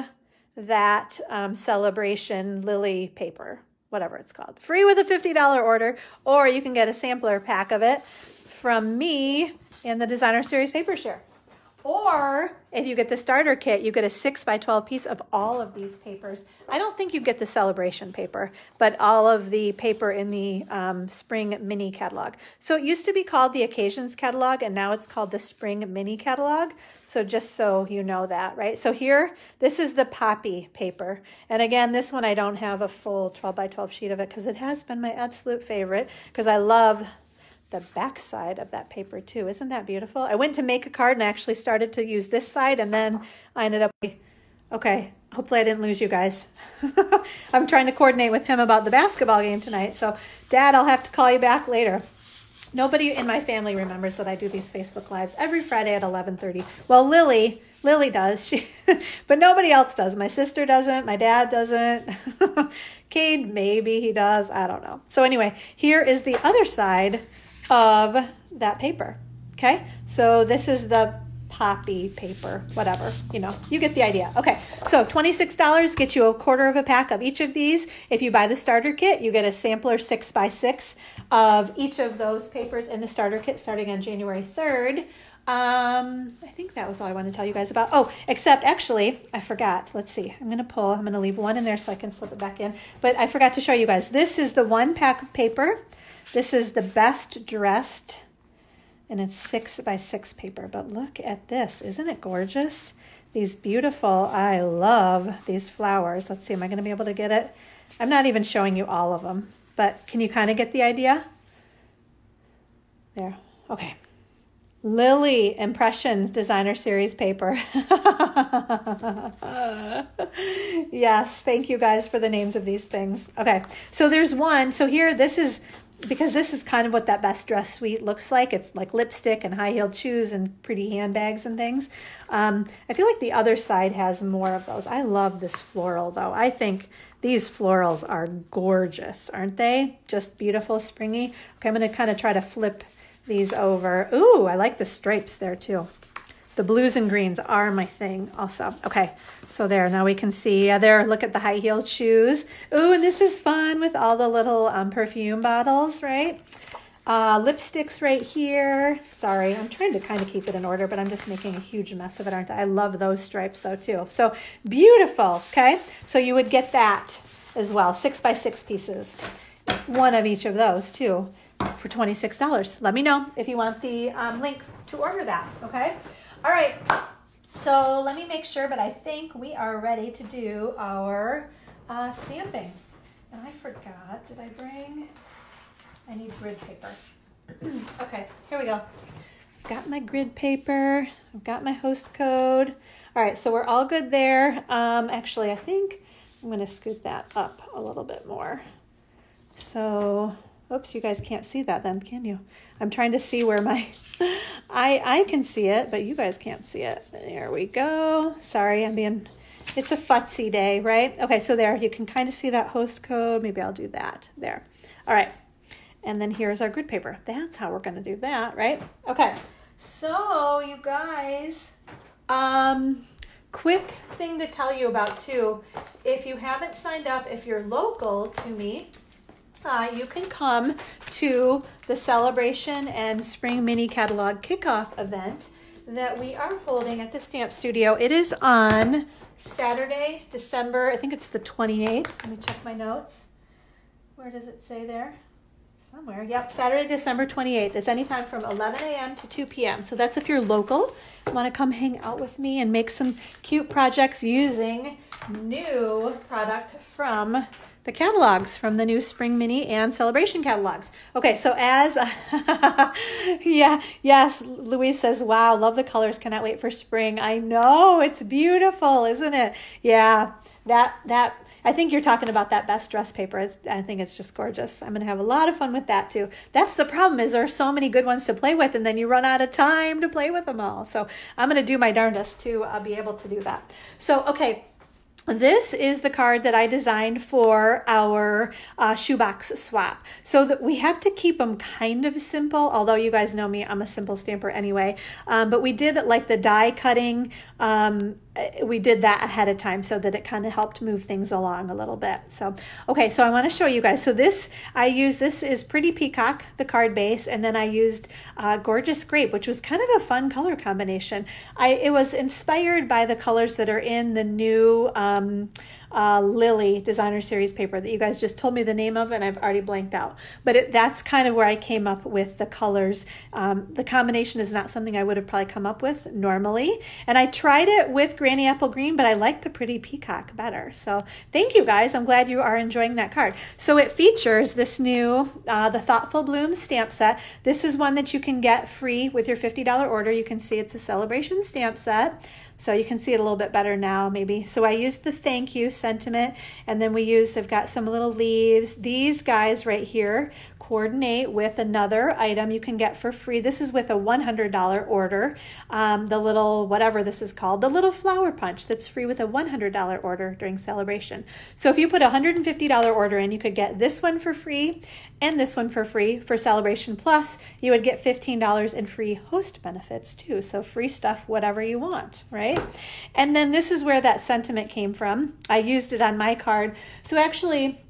that um, celebration lily paper, whatever it's called. Free with a $50 order, or you can get a sampler pack of it from me in the Designer Series paper share. Or if you get the starter kit, you get a 6 by 12 piece of all of these papers. I don't think you get the celebration paper, but all of the paper in the um, spring mini catalog. So it used to be called the occasions catalog, and now it's called the spring mini catalog. So just so you know that, right? So here, this is the poppy paper. And again, this one I don't have a full 12 by 12 sheet of it because it has been my absolute favorite because I love the back side of that paper too. Isn't that beautiful? I went to make a card and I actually started to use this side and then I ended up, okay, hopefully I didn't lose you guys. I'm trying to coordinate with him about the basketball game tonight. So dad, I'll have to call you back later. Nobody in my family remembers that I do these Facebook lives every Friday at 11:30. Well, Lily, Lily does. She but nobody else does. My sister doesn't, my dad doesn't. Cade maybe he does. I don't know. So anyway, here is the other side of that paper. Okay, so this is the poppy paper, whatever, you know, you get the idea. Okay, so $26 gets you a quarter of a pack of each of these. If you buy the starter kit, you get a sampler six by six of each of those papers in the starter kit starting on January 3rd. Um, I think that was all I wanted to tell you guys about. Oh, except actually, I forgot. Let's see. I'm going to pull, I'm going to leave one in there so I can slip it back in. But I forgot to show you guys. This is the one pack of paper this is the best dressed, and it's six by six paper. But look at this. Isn't it gorgeous? These beautiful, I love these flowers. Let's see, am I going to be able to get it? I'm not even showing you all of them, but can you kind of get the idea? There. Okay. Lily Impressions Designer Series paper. yes, thank you guys for the names of these things. Okay, so there's one. So here, this is because this is kind of what that best dress suite looks like. It's like lipstick and high heeled shoes and pretty handbags and things. Um, I feel like the other side has more of those. I love this floral though. I think these florals are gorgeous, aren't they? Just beautiful, springy. Okay, I'm going to kind of try to flip these over. Ooh, I like the stripes there too. The blues and greens are my thing also. Okay, so there, now we can see yeah, there, look at the high heeled shoes. Ooh, and this is fun with all the little um, perfume bottles, right? Uh, lipsticks right here. Sorry, I'm trying to kind of keep it in order, but I'm just making a huge mess of it, aren't I? I love those stripes though too. So beautiful, okay? So you would get that as well, six by six pieces. One of each of those too for $26. Let me know if you want the um, link to order that, okay? All right, so let me make sure, but I think we are ready to do our uh, stamping. And I forgot, did I bring, I need grid paper. okay, here we go. Got my grid paper, I've got my host code. All right, so we're all good there. Um, actually, I think I'm gonna scoot that up a little bit more. So Oops, you guys can't see that then, can you? I'm trying to see where my, I, I can see it, but you guys can't see it. There we go. Sorry, I'm being, it's a futzy day, right? Okay, so there, you can kind of see that host code. Maybe I'll do that there. All right, and then here's our grid paper. That's how we're gonna do that, right? Okay, so you guys, um, quick thing to tell you about too, if you haven't signed up, if you're local to me, uh, you can come to the celebration and spring mini catalog kickoff event that we are holding at the stamp studio. It is on saturday december i think it's the 28th let me check my notes. Where does it say there? Somewhere yep saturday december 28th it's anytime from 11 a.m to 2 p.m so that's if you're local. Want to come hang out with me and make some cute projects using new product from the catalogs from the new spring mini and celebration catalogs. Okay, so as yeah, yes, Louise says, "Wow, love the colors. Cannot wait for spring." I know, it's beautiful, isn't it? Yeah. That that I think you're talking about that best dress paper. It's, I think it's just gorgeous. I'm going to have a lot of fun with that too. That's the problem is there are so many good ones to play with and then you run out of time to play with them all. So I'm going to do my darndest to uh, be able to do that. So, okay, this is the card that I designed for our uh, shoebox swap. So that we have to keep them kind of simple, although you guys know me, I'm a simple stamper anyway. Um, but we did like the die cutting um, we did that ahead of time so that it kind of helped move things along a little bit. So, okay, so I want to show you guys. So this, I use, this is Pretty Peacock, the card base, and then I used uh, Gorgeous Grape, which was kind of a fun color combination. I It was inspired by the colors that are in the new um, uh, Lily designer series paper that you guys just told me the name of and I've already blanked out. But it, that's kind of where I came up with the colors. Um, the combination is not something I would have probably come up with normally. And I tried it with Granny Apple Green, but I like the Pretty Peacock better. So thank you guys. I'm glad you are enjoying that card. So it features this new, uh, the Thoughtful Blooms stamp set. This is one that you can get free with your $50 order. You can see it's a celebration stamp set. So you can see it a little bit better now, maybe. So I used the thank you sentiment, and then we used, I've got some little leaves. These guys right here coordinate with another item you can get for free. This is with a $100 order. Um, the little, whatever this is called, the little flower punch that's free with a $100 order during celebration. So if you put a $150 order in, you could get this one for free and this one for free for Celebration Plus. You would get $15 in free host benefits too. So free stuff, whatever you want, right? And then this is where that sentiment came from. I used it on my card. So actually,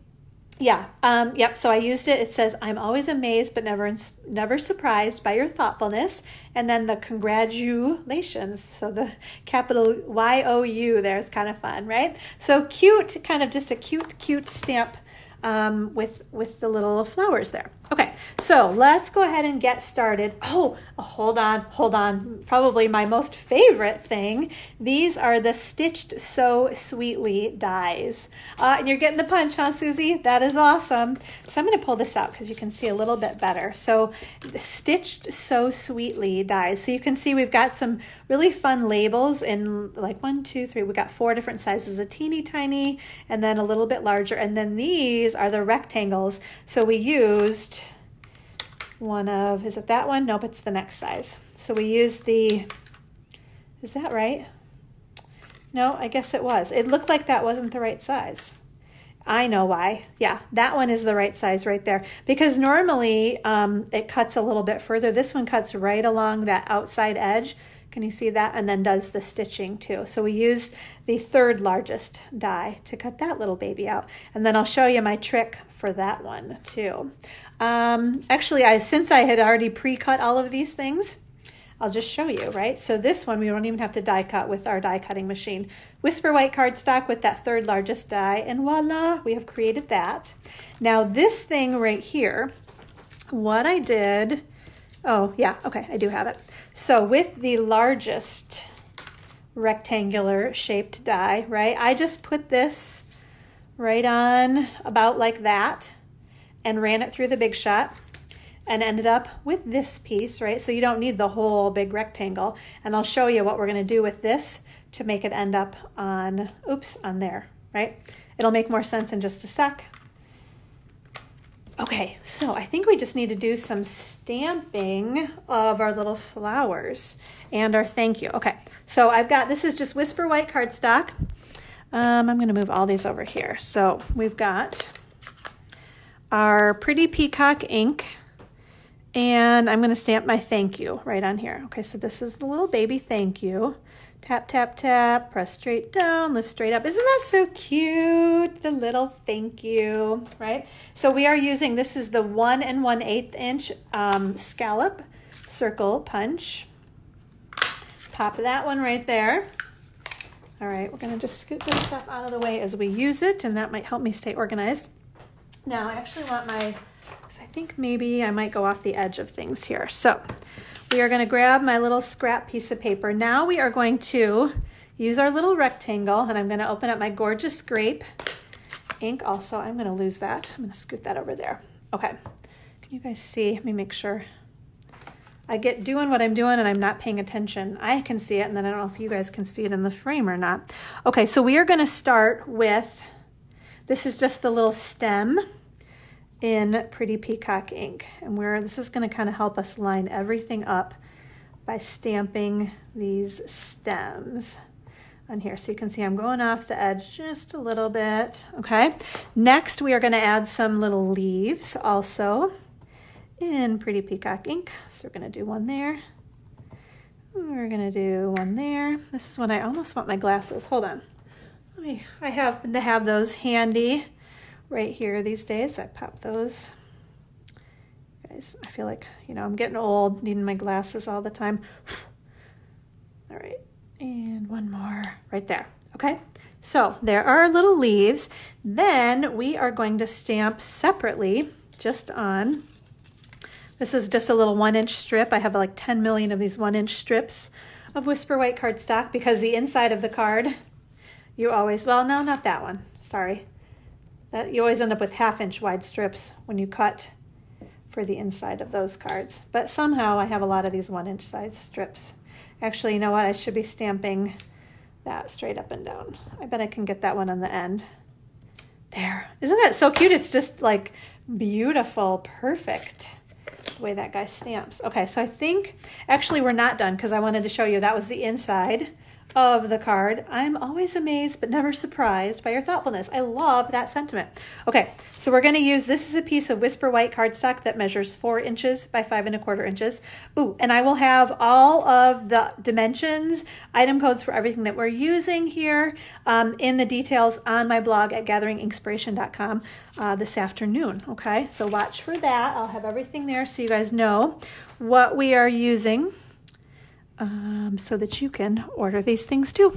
yeah. Um, yep. So I used it. It says, "I'm always amazed, but never never surprised by your thoughtfulness." And then the congratulations. So the capital Y O U there is kind of fun, right? So cute, kind of just a cute, cute stamp um, with with the little flowers there. Okay, so let's go ahead and get started. Oh, hold on, hold on. Probably my most favorite thing. These are the Stitched So Sweetly dies. Uh, and you're getting the punch, huh, Susie? That is awesome. So I'm going to pull this out because you can see a little bit better. So Stitched So Sweetly dies. So you can see we've got some really fun labels in like one, two, three. We got four different sizes, a teeny tiny, and then a little bit larger. And then these are the rectangles. So we used one of, is it that one? Nope, it's the next size. So we use the, is that right? No, I guess it was. It looked like that wasn't the right size. I know why. Yeah, that one is the right size right there. Because normally um, it cuts a little bit further. This one cuts right along that outside edge. Can you see that? And then does the stitching too. So we use the third largest die to cut that little baby out. And then I'll show you my trick for that one too. Um, actually, I since I had already pre-cut all of these things, I'll just show you, right? So this one, we don't even have to die cut with our die cutting machine. Whisper White cardstock with that third largest die, and voila, we have created that. Now this thing right here, what I did, oh yeah, okay, I do have it. So with the largest rectangular shaped die, right, I just put this right on about like that and ran it through the Big Shot and ended up with this piece, right? So you don't need the whole big rectangle. And I'll show you what we're gonna do with this to make it end up on, oops, on there, right? It'll make more sense in just a sec. Okay, so I think we just need to do some stamping of our little flowers and our thank you. Okay, so I've got, this is just Whisper White cardstock. Um, I'm gonna move all these over here. So we've got our Pretty Peacock ink and I'm going to stamp my thank you right on here. Okay, so this is the little baby thank you. Tap, tap, tap, press straight down, lift straight up. Isn't that so cute? The little thank you, right? So we are using, this is the one and one eighth inch um, scallop circle punch. Pop that one right there. All right, we're gonna just scoot this stuff out of the way as we use it, and that might help me stay organized. Now, I actually want my I think maybe I might go off the edge of things here. So we are going to grab my little scrap piece of paper. Now we are going to use our little rectangle and I'm going to open up my gorgeous grape ink also. I'm going to lose that. I'm going to scoot that over there. Okay. Can you guys see? Let me make sure. I get doing what I'm doing and I'm not paying attention. I can see it and then I don't know if you guys can see it in the frame or not. Okay, so we are going to start with, this is just the little stem in Pretty Peacock ink. And where this is gonna kind of help us line everything up by stamping these stems on here. So you can see I'm going off the edge just a little bit, okay? Next, we are gonna add some little leaves also in Pretty Peacock ink. So we're gonna do one there. We're gonna do one there. This is when I almost want my glasses. Hold on. Let me, I happen to have those handy right here these days. I pop those. Guys, I feel like, you know, I'm getting old, needing my glasses all the time. all right, and one more right there, okay? So there are little leaves. Then we are going to stamp separately just on, this is just a little one inch strip. I have like 10 million of these one inch strips of Whisper White cardstock because the inside of the card, you always, well, no, not that one, sorry. That you always end up with half inch wide strips when you cut for the inside of those cards. But somehow I have a lot of these one inch size strips. Actually, you know what? I should be stamping that straight up and down. I bet I can get that one on the end. There. Isn't that so cute? It's just like beautiful, perfect the way that guy stamps. Okay, so I think actually we're not done because I wanted to show you that was the inside of the card. I'm always amazed but never surprised by your thoughtfulness. I love that sentiment. Okay, so we're gonna use, this is a piece of Whisper White cardstock that measures four inches by five and a quarter inches. Ooh, and I will have all of the dimensions, item codes for everything that we're using here um, in the details on my blog at gatheringinkspiration.com uh, this afternoon, okay? So watch for that. I'll have everything there so you guys know what we are using um, so that you can order these things too.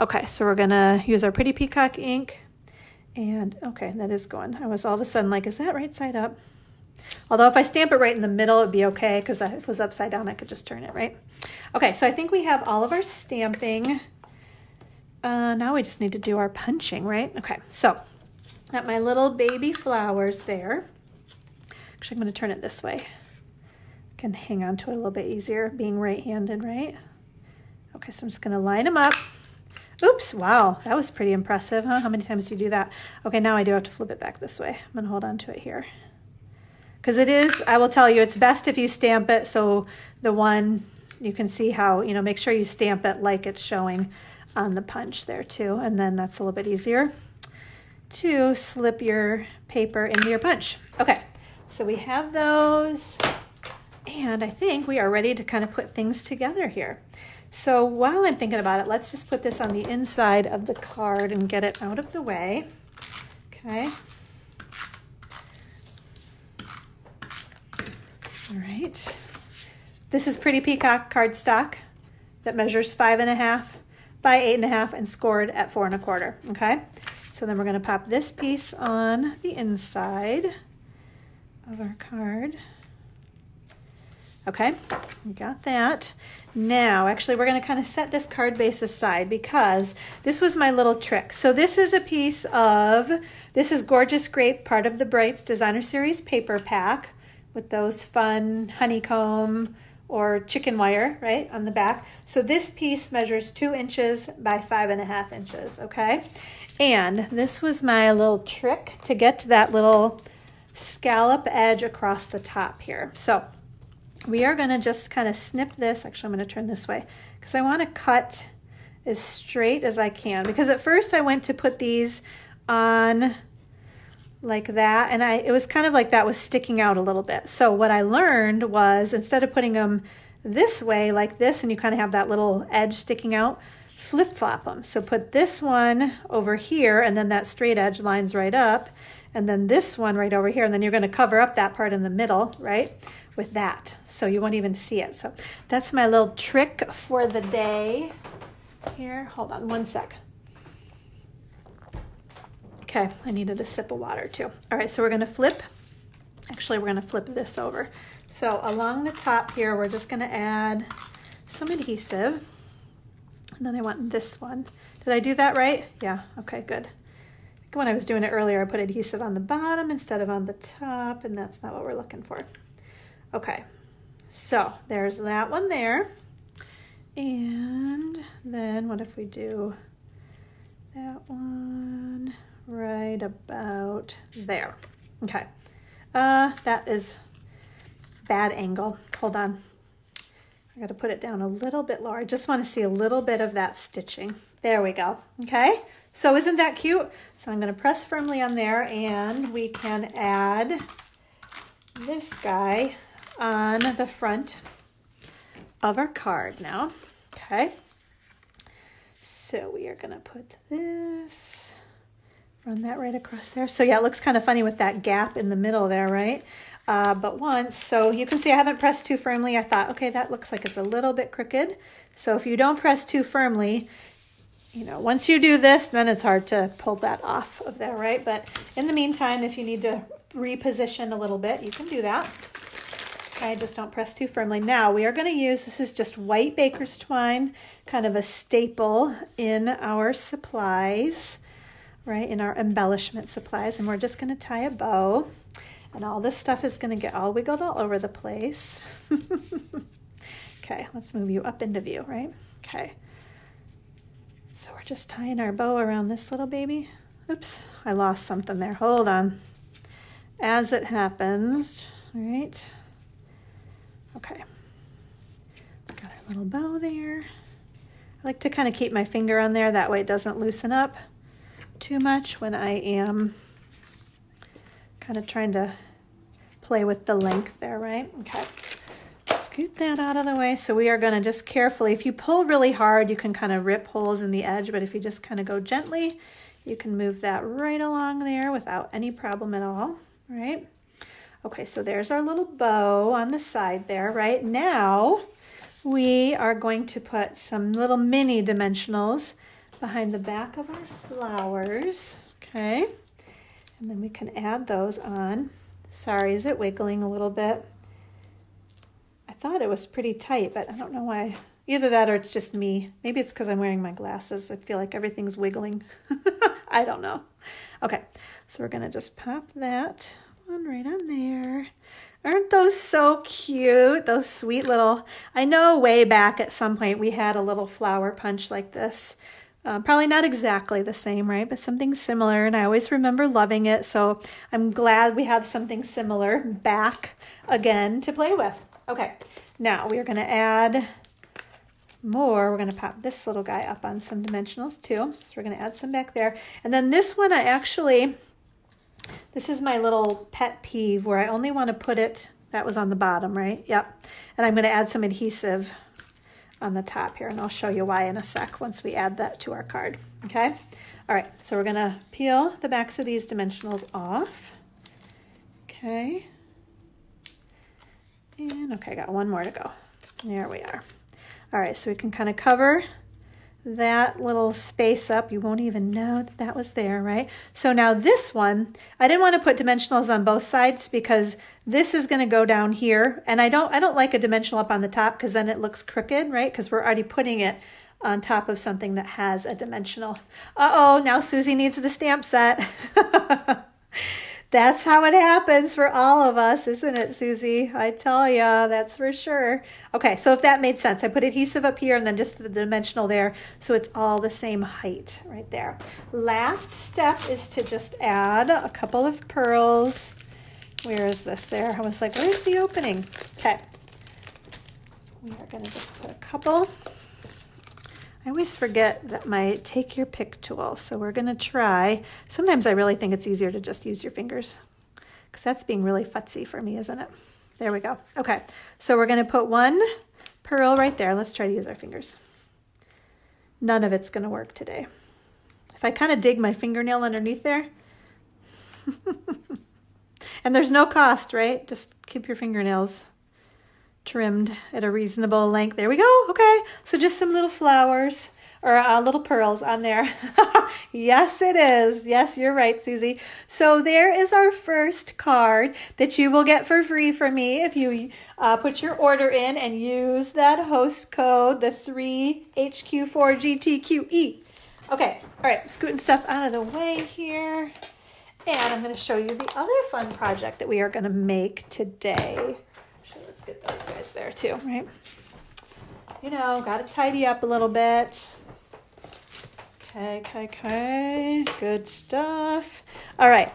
Okay, so we're gonna use our Pretty Peacock ink. And okay, that is going. I was all of a sudden like, is that right side up? Although if I stamp it right in the middle, it'd be okay because if it was upside down, I could just turn it, right? Okay, so I think we have all of our stamping. Uh, now we just need to do our punching, right? Okay, so got my little baby flowers there. Actually, I'm gonna turn it this way can hang on to it a little bit easier being right-handed, right? Okay, so I'm just gonna line them up. Oops, wow, that was pretty impressive, huh? How many times do you do that? Okay, now I do have to flip it back this way. I'm gonna hold on to it here. because it is, I will tell you, it's best if you stamp it so the one, you can see how, you know, make sure you stamp it like it's showing on the punch there too. And then that's a little bit easier to slip your paper into your punch. Okay, so we have those. And I think we are ready to kind of put things together here. So while I'm thinking about it, let's just put this on the inside of the card and get it out of the way. Okay. All right. This is Pretty Peacock cardstock that measures five and a half by eight and a half and scored at four and a quarter. Okay. So then we're going to pop this piece on the inside of our card. Okay, got that. Now, actually, we're going to kind of set this card base aside because this was my little trick. So this is a piece of, this is Gorgeous Grape, part of the Brights Designer Series paper pack with those fun honeycomb or chicken wire, right, on the back. So this piece measures two inches by five and a half inches, okay? And this was my little trick to get to that little scallop edge across the top here. So we are going to just kind of snip this. Actually, I'm going to turn this way because I want to cut as straight as I can. Because at first I went to put these on like that and I it was kind of like that was sticking out a little bit. So what I learned was instead of putting them this way like this and you kind of have that little edge sticking out, flip flop them. So put this one over here and then that straight edge lines right up and then this one right over here and then you're going to cover up that part in the middle, right? With that. So you won't even see it. So that's my little trick for the day. Here, hold on one sec. Okay, I needed a sip of water too. All right, so we're gonna flip. Actually, we're gonna flip this over. So along the top here, we're just gonna add some adhesive. And then I want this one. Did I do that right? Yeah, okay, good. when I was doing it earlier, I put adhesive on the bottom instead of on the top, and that's not what we're looking for. Okay, so there's that one there. And then what if we do that one right about there? Okay, uh, that is bad angle. Hold on. I got to put it down a little bit lower. I just want to see a little bit of that stitching. There we go. Okay, so isn't that cute? So I'm to press firmly on there and we can add this guy on the front of our card now. Okay. So we are going to put this, run that right across there. So yeah, it looks kind of funny with that gap in the middle there, right? Uh, but once, so you can see I haven't pressed too firmly. I thought, okay, that looks like it's a little bit crooked. So if you don't press too firmly, you know, once you do this, then it's hard to pull that off of there, right? But in the meantime, if you need to reposition a little bit, you can do that. Okay, just don't press too firmly. Now we are going to use, this is just white baker's twine, kind of a staple in our supplies, right, in our embellishment supplies. And we're just going to tie a bow. And all this stuff is going to get all wiggled all over the place. okay, let's move you up into view, right? Okay. So we're just tying our bow around this little baby. Oops, I lost something there. Hold on. As it happens, right? Okay. Got our little bow there. I like to kind of keep my finger on there, that way it doesn't loosen up too much when I am kind of trying to play with the length there, right? Okay. Scoot that out of the way. So we are going to just carefully, if you pull really hard, you can kind of rip holes in the edge, but if you just kind of go gently, you can move that right along there without any problem at all, right? Okay, so there's our little bow on the side there, right? Now we are going to put some little mini dimensionals behind the back of our flowers, okay? And then we can add those on. Sorry, is it wiggling a little bit? I thought it was pretty tight, but I don't know why. Either that or it's just me. Maybe it's because I'm wearing my glasses. I feel like everything's wiggling. I don't know. Okay, so we're going to just pop that one right on there. Aren't those so cute? Those sweet little, I know way back at some point we had a little flower punch like this Uh, probably not exactly the same, right? But something similar. And I always remember loving it. So I'm glad we have something similar back again to play with. Okay, now we are going to add more. We're going to pop this little guy up on some dimensionals too. So we're going to add some back there. And then this one I actually, this is my little pet peeve where I only want to put it, that was on the bottom, right? Yep. And I'm going to add some adhesive on the top here and I'll show you why in a sec once we add that to our card. Okay. All right. So we're going to peel the backs of these dimensionals off. Okay. And okay, I got one more to go. There we are. All right, so we can kind of cover that little space up. You won't even know that that was there, right? So now this one, I didn't want to put dimensionals on both sides because this is going to go down here. And I don't, I don't like a dimensional up on the top because then it looks crooked, right? Because we're already putting it on top of something that has a dimensional. Uh-oh, now Susie needs the stamp set. That's how it happens for all of us, isn't it, Susie? I tell ya, that's for sure. Okay, so if that made sense, I put adhesive up here and then just the dimensional there, so it's all the same height right there. Last step is to just add a couple of pearls. Where is this there? I was like, where's the opening? Okay. We are gonna just put a couple I always forget that my take your pick tool. So we're to try. Sometimes I really think it's easier to just use your fingers because that's being really futzy for me, isn't it? There we go. Okay, so we're to put one pearl right there. Let's try to use our fingers. None of it's to work today. If I kind of dig my fingernail underneath there, and there's no cost, right? Just keep your fingernails trimmed at a reasonable length. There we go. Okay. So just some little flowers or uh, little pearls on there. yes, it is. Yes, you're right, Susie. So there is our first card that you will get for free from me if you uh, put your order in and use that host code, the 3HQ4GTQE. Okay, all right, scooting stuff out of the way here. And I'm going to show you the other fun project that we are going to make today guys there too, right? You know, got to tidy up a little bit. Okay, okay, okay. Good stuff. All right.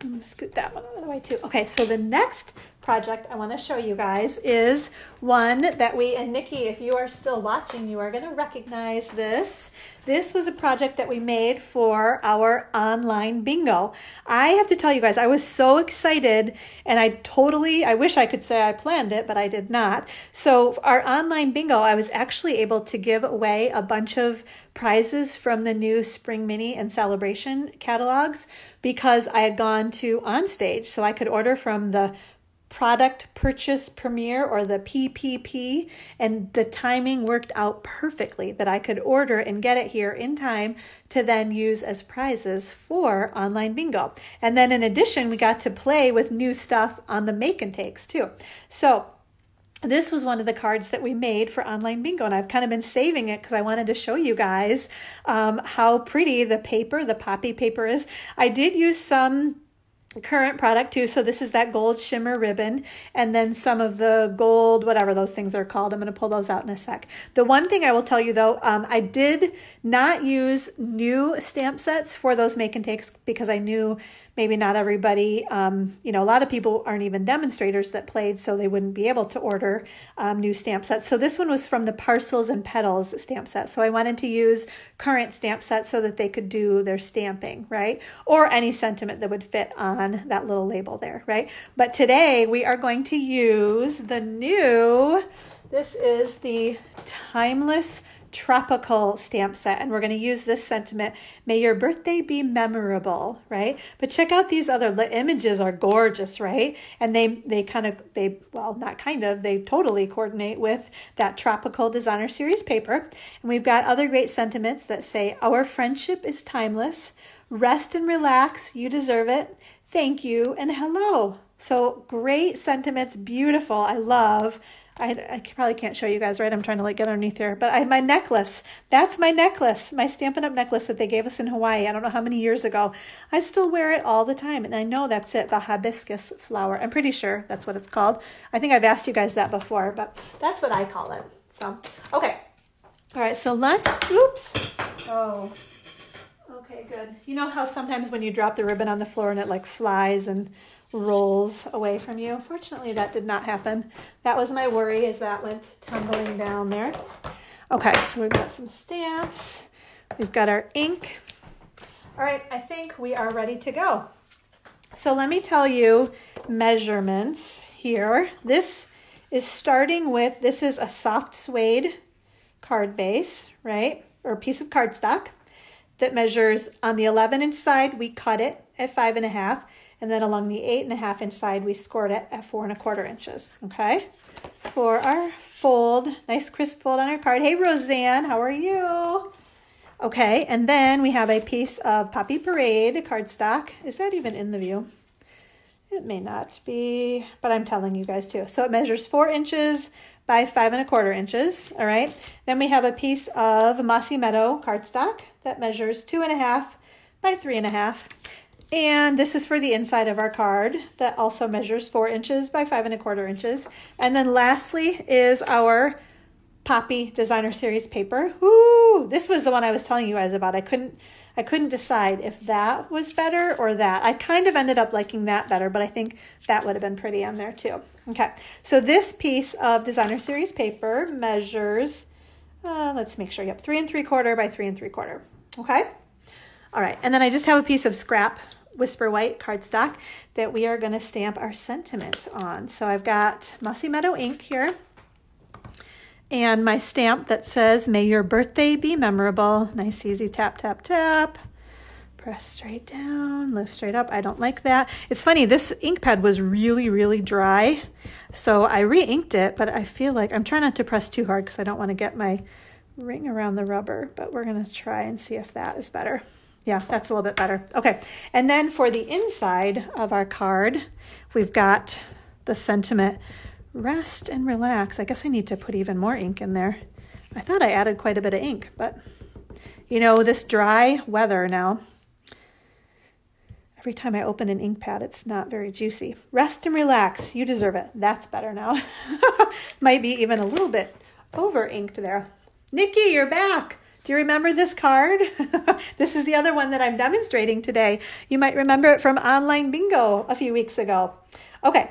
I'm going to scoot that one out of the way too. Okay, so the next project I want to show you guys is one that we, and Nikki, if you are still watching, you are going to recognize this. This was a project that we made for our online bingo. I have to tell you guys, I was so excited and I totally, I wish I could say I planned it, but I did not. So our online bingo, I was actually able to give away a bunch of prizes from the new Spring Mini and Celebration catalogs because I had gone to OnStage. So I could order from the product purchase premiere or the PPP, and the timing worked out perfectly that I could order and get it here in time to then use as prizes for online bingo. And then in addition, we got to play with new stuff on the make and takes too. So this was one of the cards that we made for online bingo and i've kind of been saving it because i wanted to show you guys um, how pretty the paper the poppy paper is i did use some current product too. So this is that gold shimmer ribbon and then some of the gold, whatever those things are called. I'm going to pull those out in a sec. The one thing I will tell you though, um, I did not use new stamp sets for those make and takes because I knew maybe not everybody, um, you know, a lot of people aren't even demonstrators that played, so they wouldn't be able to order um, new stamp sets. So this one was from the Parcels and Petals stamp set. So I wanted to use current stamp sets so that they could do their stamping, right? Or any sentiment that would fit on that little label there, right? But today we are going to use the new, this is the Timeless tropical stamp set and we're going to use this sentiment may your birthday be memorable right? But check out these other the images are gorgeous right? And they they kind of they well not kind of they totally coordinate with that tropical designer series paper. And we've got other great sentiments that say our friendship is timeless. Rest and relax. You deserve it. Thank you and hello. So great sentiments beautiful. I love I, I probably can't show you guys, right? I'm trying to like get underneath here, but I my necklace. That's my necklace, my Stampin' Up! necklace that they gave us in Hawaii. I don't know how many years ago. I still wear it all the time, and I know that's it, the hibiscus flower. I'm pretty sure that's what it's called. I think I've asked you guys that before, but that's what I call it. So, okay. All right, so let's, oops. Oh, okay, good. You know how sometimes when you drop the ribbon on the floor and it like flies and rolls away from you? Fortunately, that did not happen. That was my worry as that went tumbling down there. Okay, so we've got some stamps. We've got our ink. All right, I think we are ready to go. So let me tell you measurements here. This is starting with, this is a soft suede card base, right? Or piece of cardstock that measures on the 11 inch side, we cut it at five and a half. And then along the eight and a half inch side, we scored it at four and a quarter inches, okay? For our fold, nice crisp fold on our card. Hey, Roseanne, how are you? Okay, and then we have a piece of Poppy Parade cardstock. Is that even in the view? It may not be, but I'm telling you guys too. So it measures four inches by five and a quarter inches, all right? Then we have a piece of Mossy Meadow cardstock that measures two and a half by three and a half. And this is for the inside of our card that also measures four inches by five and a quarter inches. And then lastly is our Poppy Designer Series paper. Ooh, this was the one I was telling you guys about. I couldn't I couldn't decide if that was better or that. I kind of ended up liking that better, but I think that would have been pretty on there too. Okay, so this piece of Designer Series paper measures, uh, let's make sure, yep, three and three quarter by three and three quarter. Okay, all right, and then I just have a piece of scrap Whisper White cardstock that we are going to stamp our sentiment on. So I've got Mossy Meadow ink here and my stamp that says, May your birthday be memorable. Nice, easy tap, tap, tap. Press straight down, lift straight up. I don't like that. It's funny, this ink pad was really, really dry. So I re inked it, but I feel like I'm trying not to press too hard because I don't want to get my ring around the rubber, but we're going to try and see if that is better. Yeah, that's a little bit better. Okay, and then for the inside of our card, we've got the sentiment rest and relax. I guess I need to put even more ink in there. I thought I added quite a bit of ink, but you know, this dry weather now, every time I open an ink pad, it's not very juicy. Rest and relax. You deserve it. That's better now. Might be even a little bit over inked there. Nikki, you're back. Do you remember this card? this is the other one that I'm demonstrating today. You might remember it from online bingo a few weeks ago. Okay,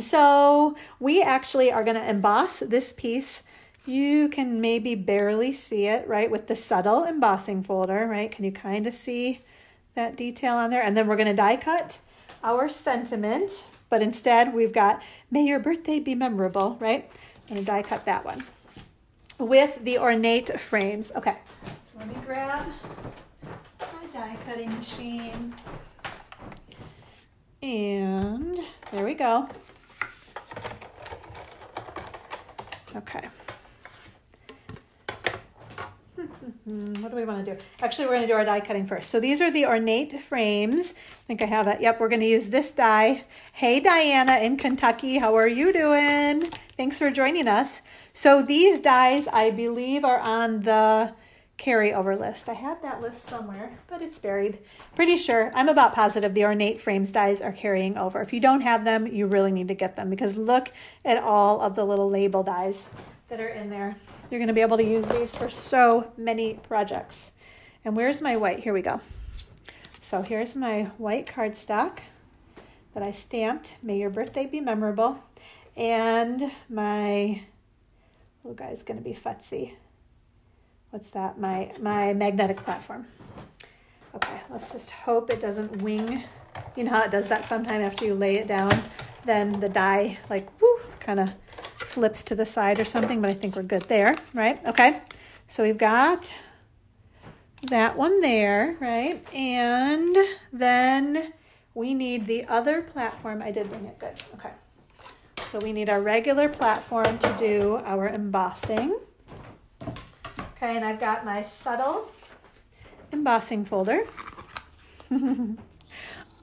so we actually are going to emboss this piece. You can maybe barely see it, right, with the subtle embossing folder, right? Can you kind of see that detail on there? And then we're going to die cut our sentiment, but instead we've got, may your birthday be memorable, right? I'm going to die cut that one with the ornate frames. Okay, so let me grab my die cutting machine. And there we go. Okay. Mm-hmm. what do we want to do? Actually, we're going to do our die cutting first. So these are the ornate frames. I think I have it. Yep, we're going to use this die. Hey, Diana in Kentucky. How are you doing? Thanks for joining us. So these dies, I believe, are on the carryover list. I had that list somewhere, but it's buried. Pretty sure, I'm about positive the ornate frames dies are carrying over. If you don't have them, you really need to get them because look at all of the little label dies that are in there. You're going to be able to use these for so many projects. And where's my white? Here we go. So here's my white cardstock that I stamped. May your birthday be memorable. And my, little guy's going to be futzy what's that? My, my magnetic platform. Okay, let's just hope it doesn't wing. You know how it does that sometime after you lay it down, then the die like whoo, kind of flips to the side or something, but I think we're good there, right? Okay, so we've got that one there, right? And then we need the other platform. I did bring it good, okay. So we need our regular platform to do our embossing. Okay, and I've got my subtle embossing folder.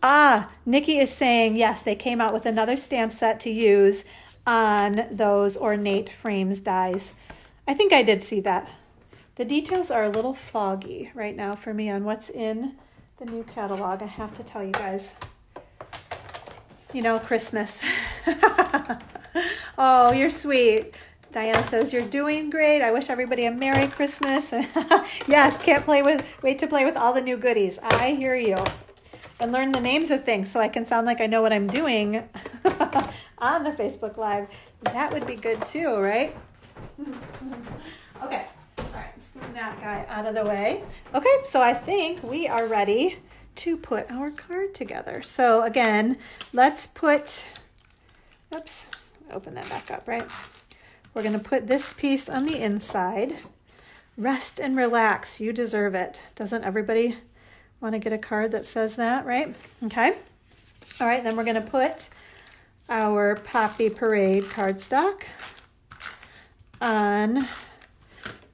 ah, Nikki is saying, yes, they came out with another stamp set to use on those ornate frames dies. I think I did see that. The details are a little foggy right now for me on what's in the new catalog. I have to tell you guys. You know, Christmas. oh, you're sweet. Diana says you're doing great. I wish everybody a Merry Christmas. yes, can't play with wait to play with all the new goodies. I hear you. And learn the names of things so I can sound like I know what I'm doing on the Facebook Live. That would be good too, right? okay. All right, let's that guy out of the way. Okay, so I think we are ready to put our card together. So again, let's put, oops, open that back up, right? We're gonna put this piece on the inside. Rest and relax, you deserve it. Doesn't everybody wanna get a card that says that, right? Okay. All right, then we're gonna put our Poppy Parade cardstock on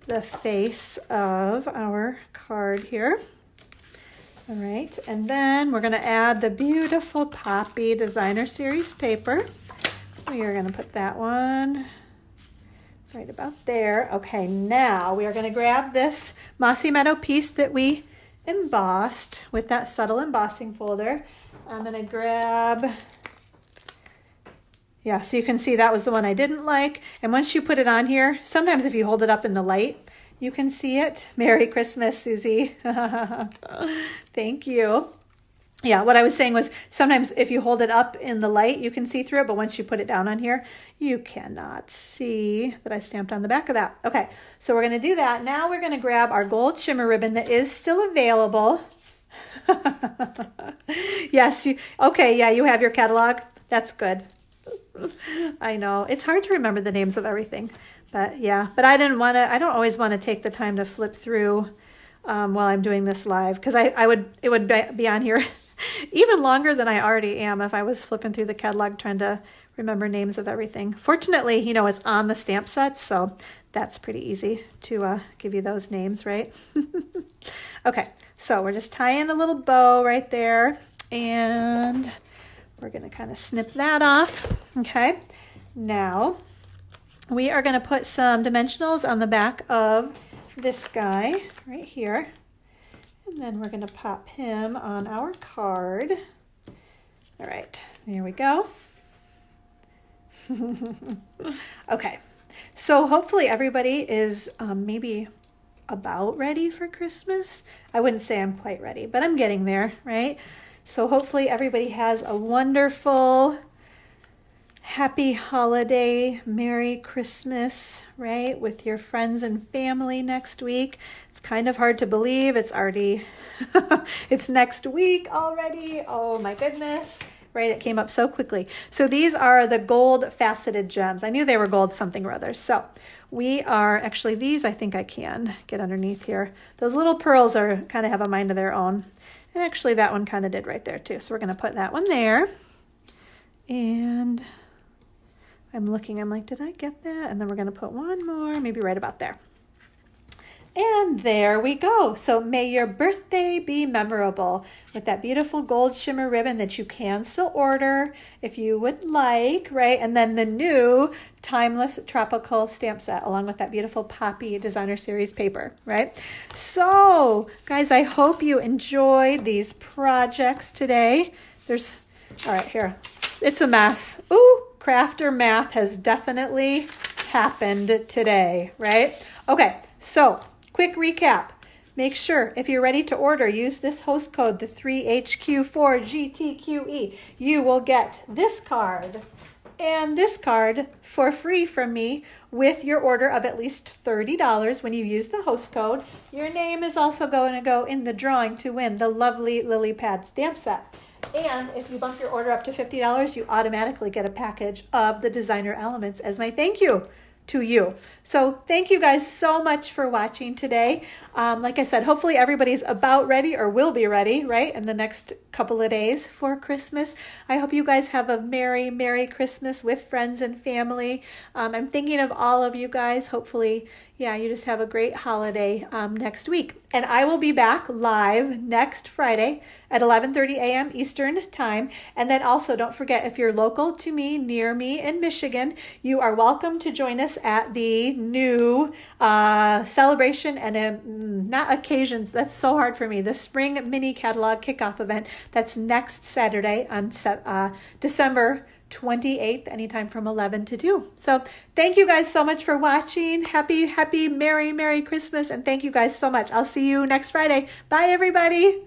the face of our card here. All right, and then we're gonna add the beautiful Poppy Designer Series paper. We are gonna put that one right about there. Okay, now we are gonna grab this Mossy Meadow piece that we embossed with that subtle embossing folder. I'm gonna grab, yeah, so you can see that was the one I didn't like. And once you put it on here, sometimes if you hold it up in the light, you can see it. Merry Christmas, Susie. Thank you. Yeah, what I was saying was sometimes if you hold it up in the light, you can see through it, but once you put it down on here, you cannot see that I stamped on the back of that. Okay, so we're gonna do that. Now we're gonna grab our gold shimmer ribbon that is still available. yes, you, okay, yeah, you have your catalog. That's good. I know, it's hard to remember the names of everything. But yeah, but I didn't want to, I don't always want to take the time to flip through um, while I'm doing this live because I, I would, it would be on here even longer than I already am if I was flipping through the catalog trying to remember names of everything. Fortunately, you know, it's on the stamp sets, so that's pretty easy to uh, give you those names, right? okay, so we're just tying a little bow right there and we're gonna kind of snip that off, okay? Now, we are to put some dimensionals on the back of this guy right here. And then we're to pop him on our card. All right, there we go. okay, so hopefully everybody is um, maybe about ready for Christmas. I wouldn't say I'm quite ready, but I'm getting there, right? So hopefully everybody has a wonderful happy holiday, Merry Christmas, right, with your friends and family next week. It's kind of hard to believe it's already, it's next week already. Oh my goodness, right? It came up so quickly. So these are the gold faceted gems. I knew they were gold something or other. So we are, actually these I think I can get underneath here. Those little pearls are kind of have a mind of their own. And actually that one kind of did right there too. So we're going to put that one there. And I'm looking, I'm like, did I get that? And then we're going to put one more, maybe right about there. And there we go. So may your birthday be memorable with that beautiful gold shimmer ribbon that you can still order if you would like, right? And then the new timeless tropical stamp set along with that beautiful poppy designer series paper, right? So guys, I hope you enjoyed these projects today. There's, all right, here. It's a mess. Ooh, crafter math has definitely happened today, right? Okay, so quick recap. Make sure if you're ready to order, use this host code, the 3HQ4GTQE. You will get this card and this card for free from me with your order of at least $30 when you use the host code. Your name is also going to go in the drawing to win the lovely Lily Pad stamp set. And if you bump your order up to $50, you automatically get a package of the designer elements as my thank you to you. So thank you guys so much for watching today. Um, like I said, hopefully everybody's about ready or will be ready, right, in the next couple of days for Christmas. I hope you guys have a Merry, Merry Christmas with friends and family. Um, I'm thinking of all of you guys. Hopefully yeah, you just have a great holiday um, next week. And I will be back live next Friday at 11:30 a.m. Eastern Time. And then also don't forget if you're local to me, near me in Michigan, you are welcome to join us at the new uh, celebration and um, not occasions. That's so hard for me. The spring mini catalog kickoff event. That's next Saturday on uh, December 28th, anytime from 11 to 2. So thank you guys so much for watching. Happy, happy, Merry, Merry Christmas. And thank you guys so much. I'll see you next Friday. Bye, everybody.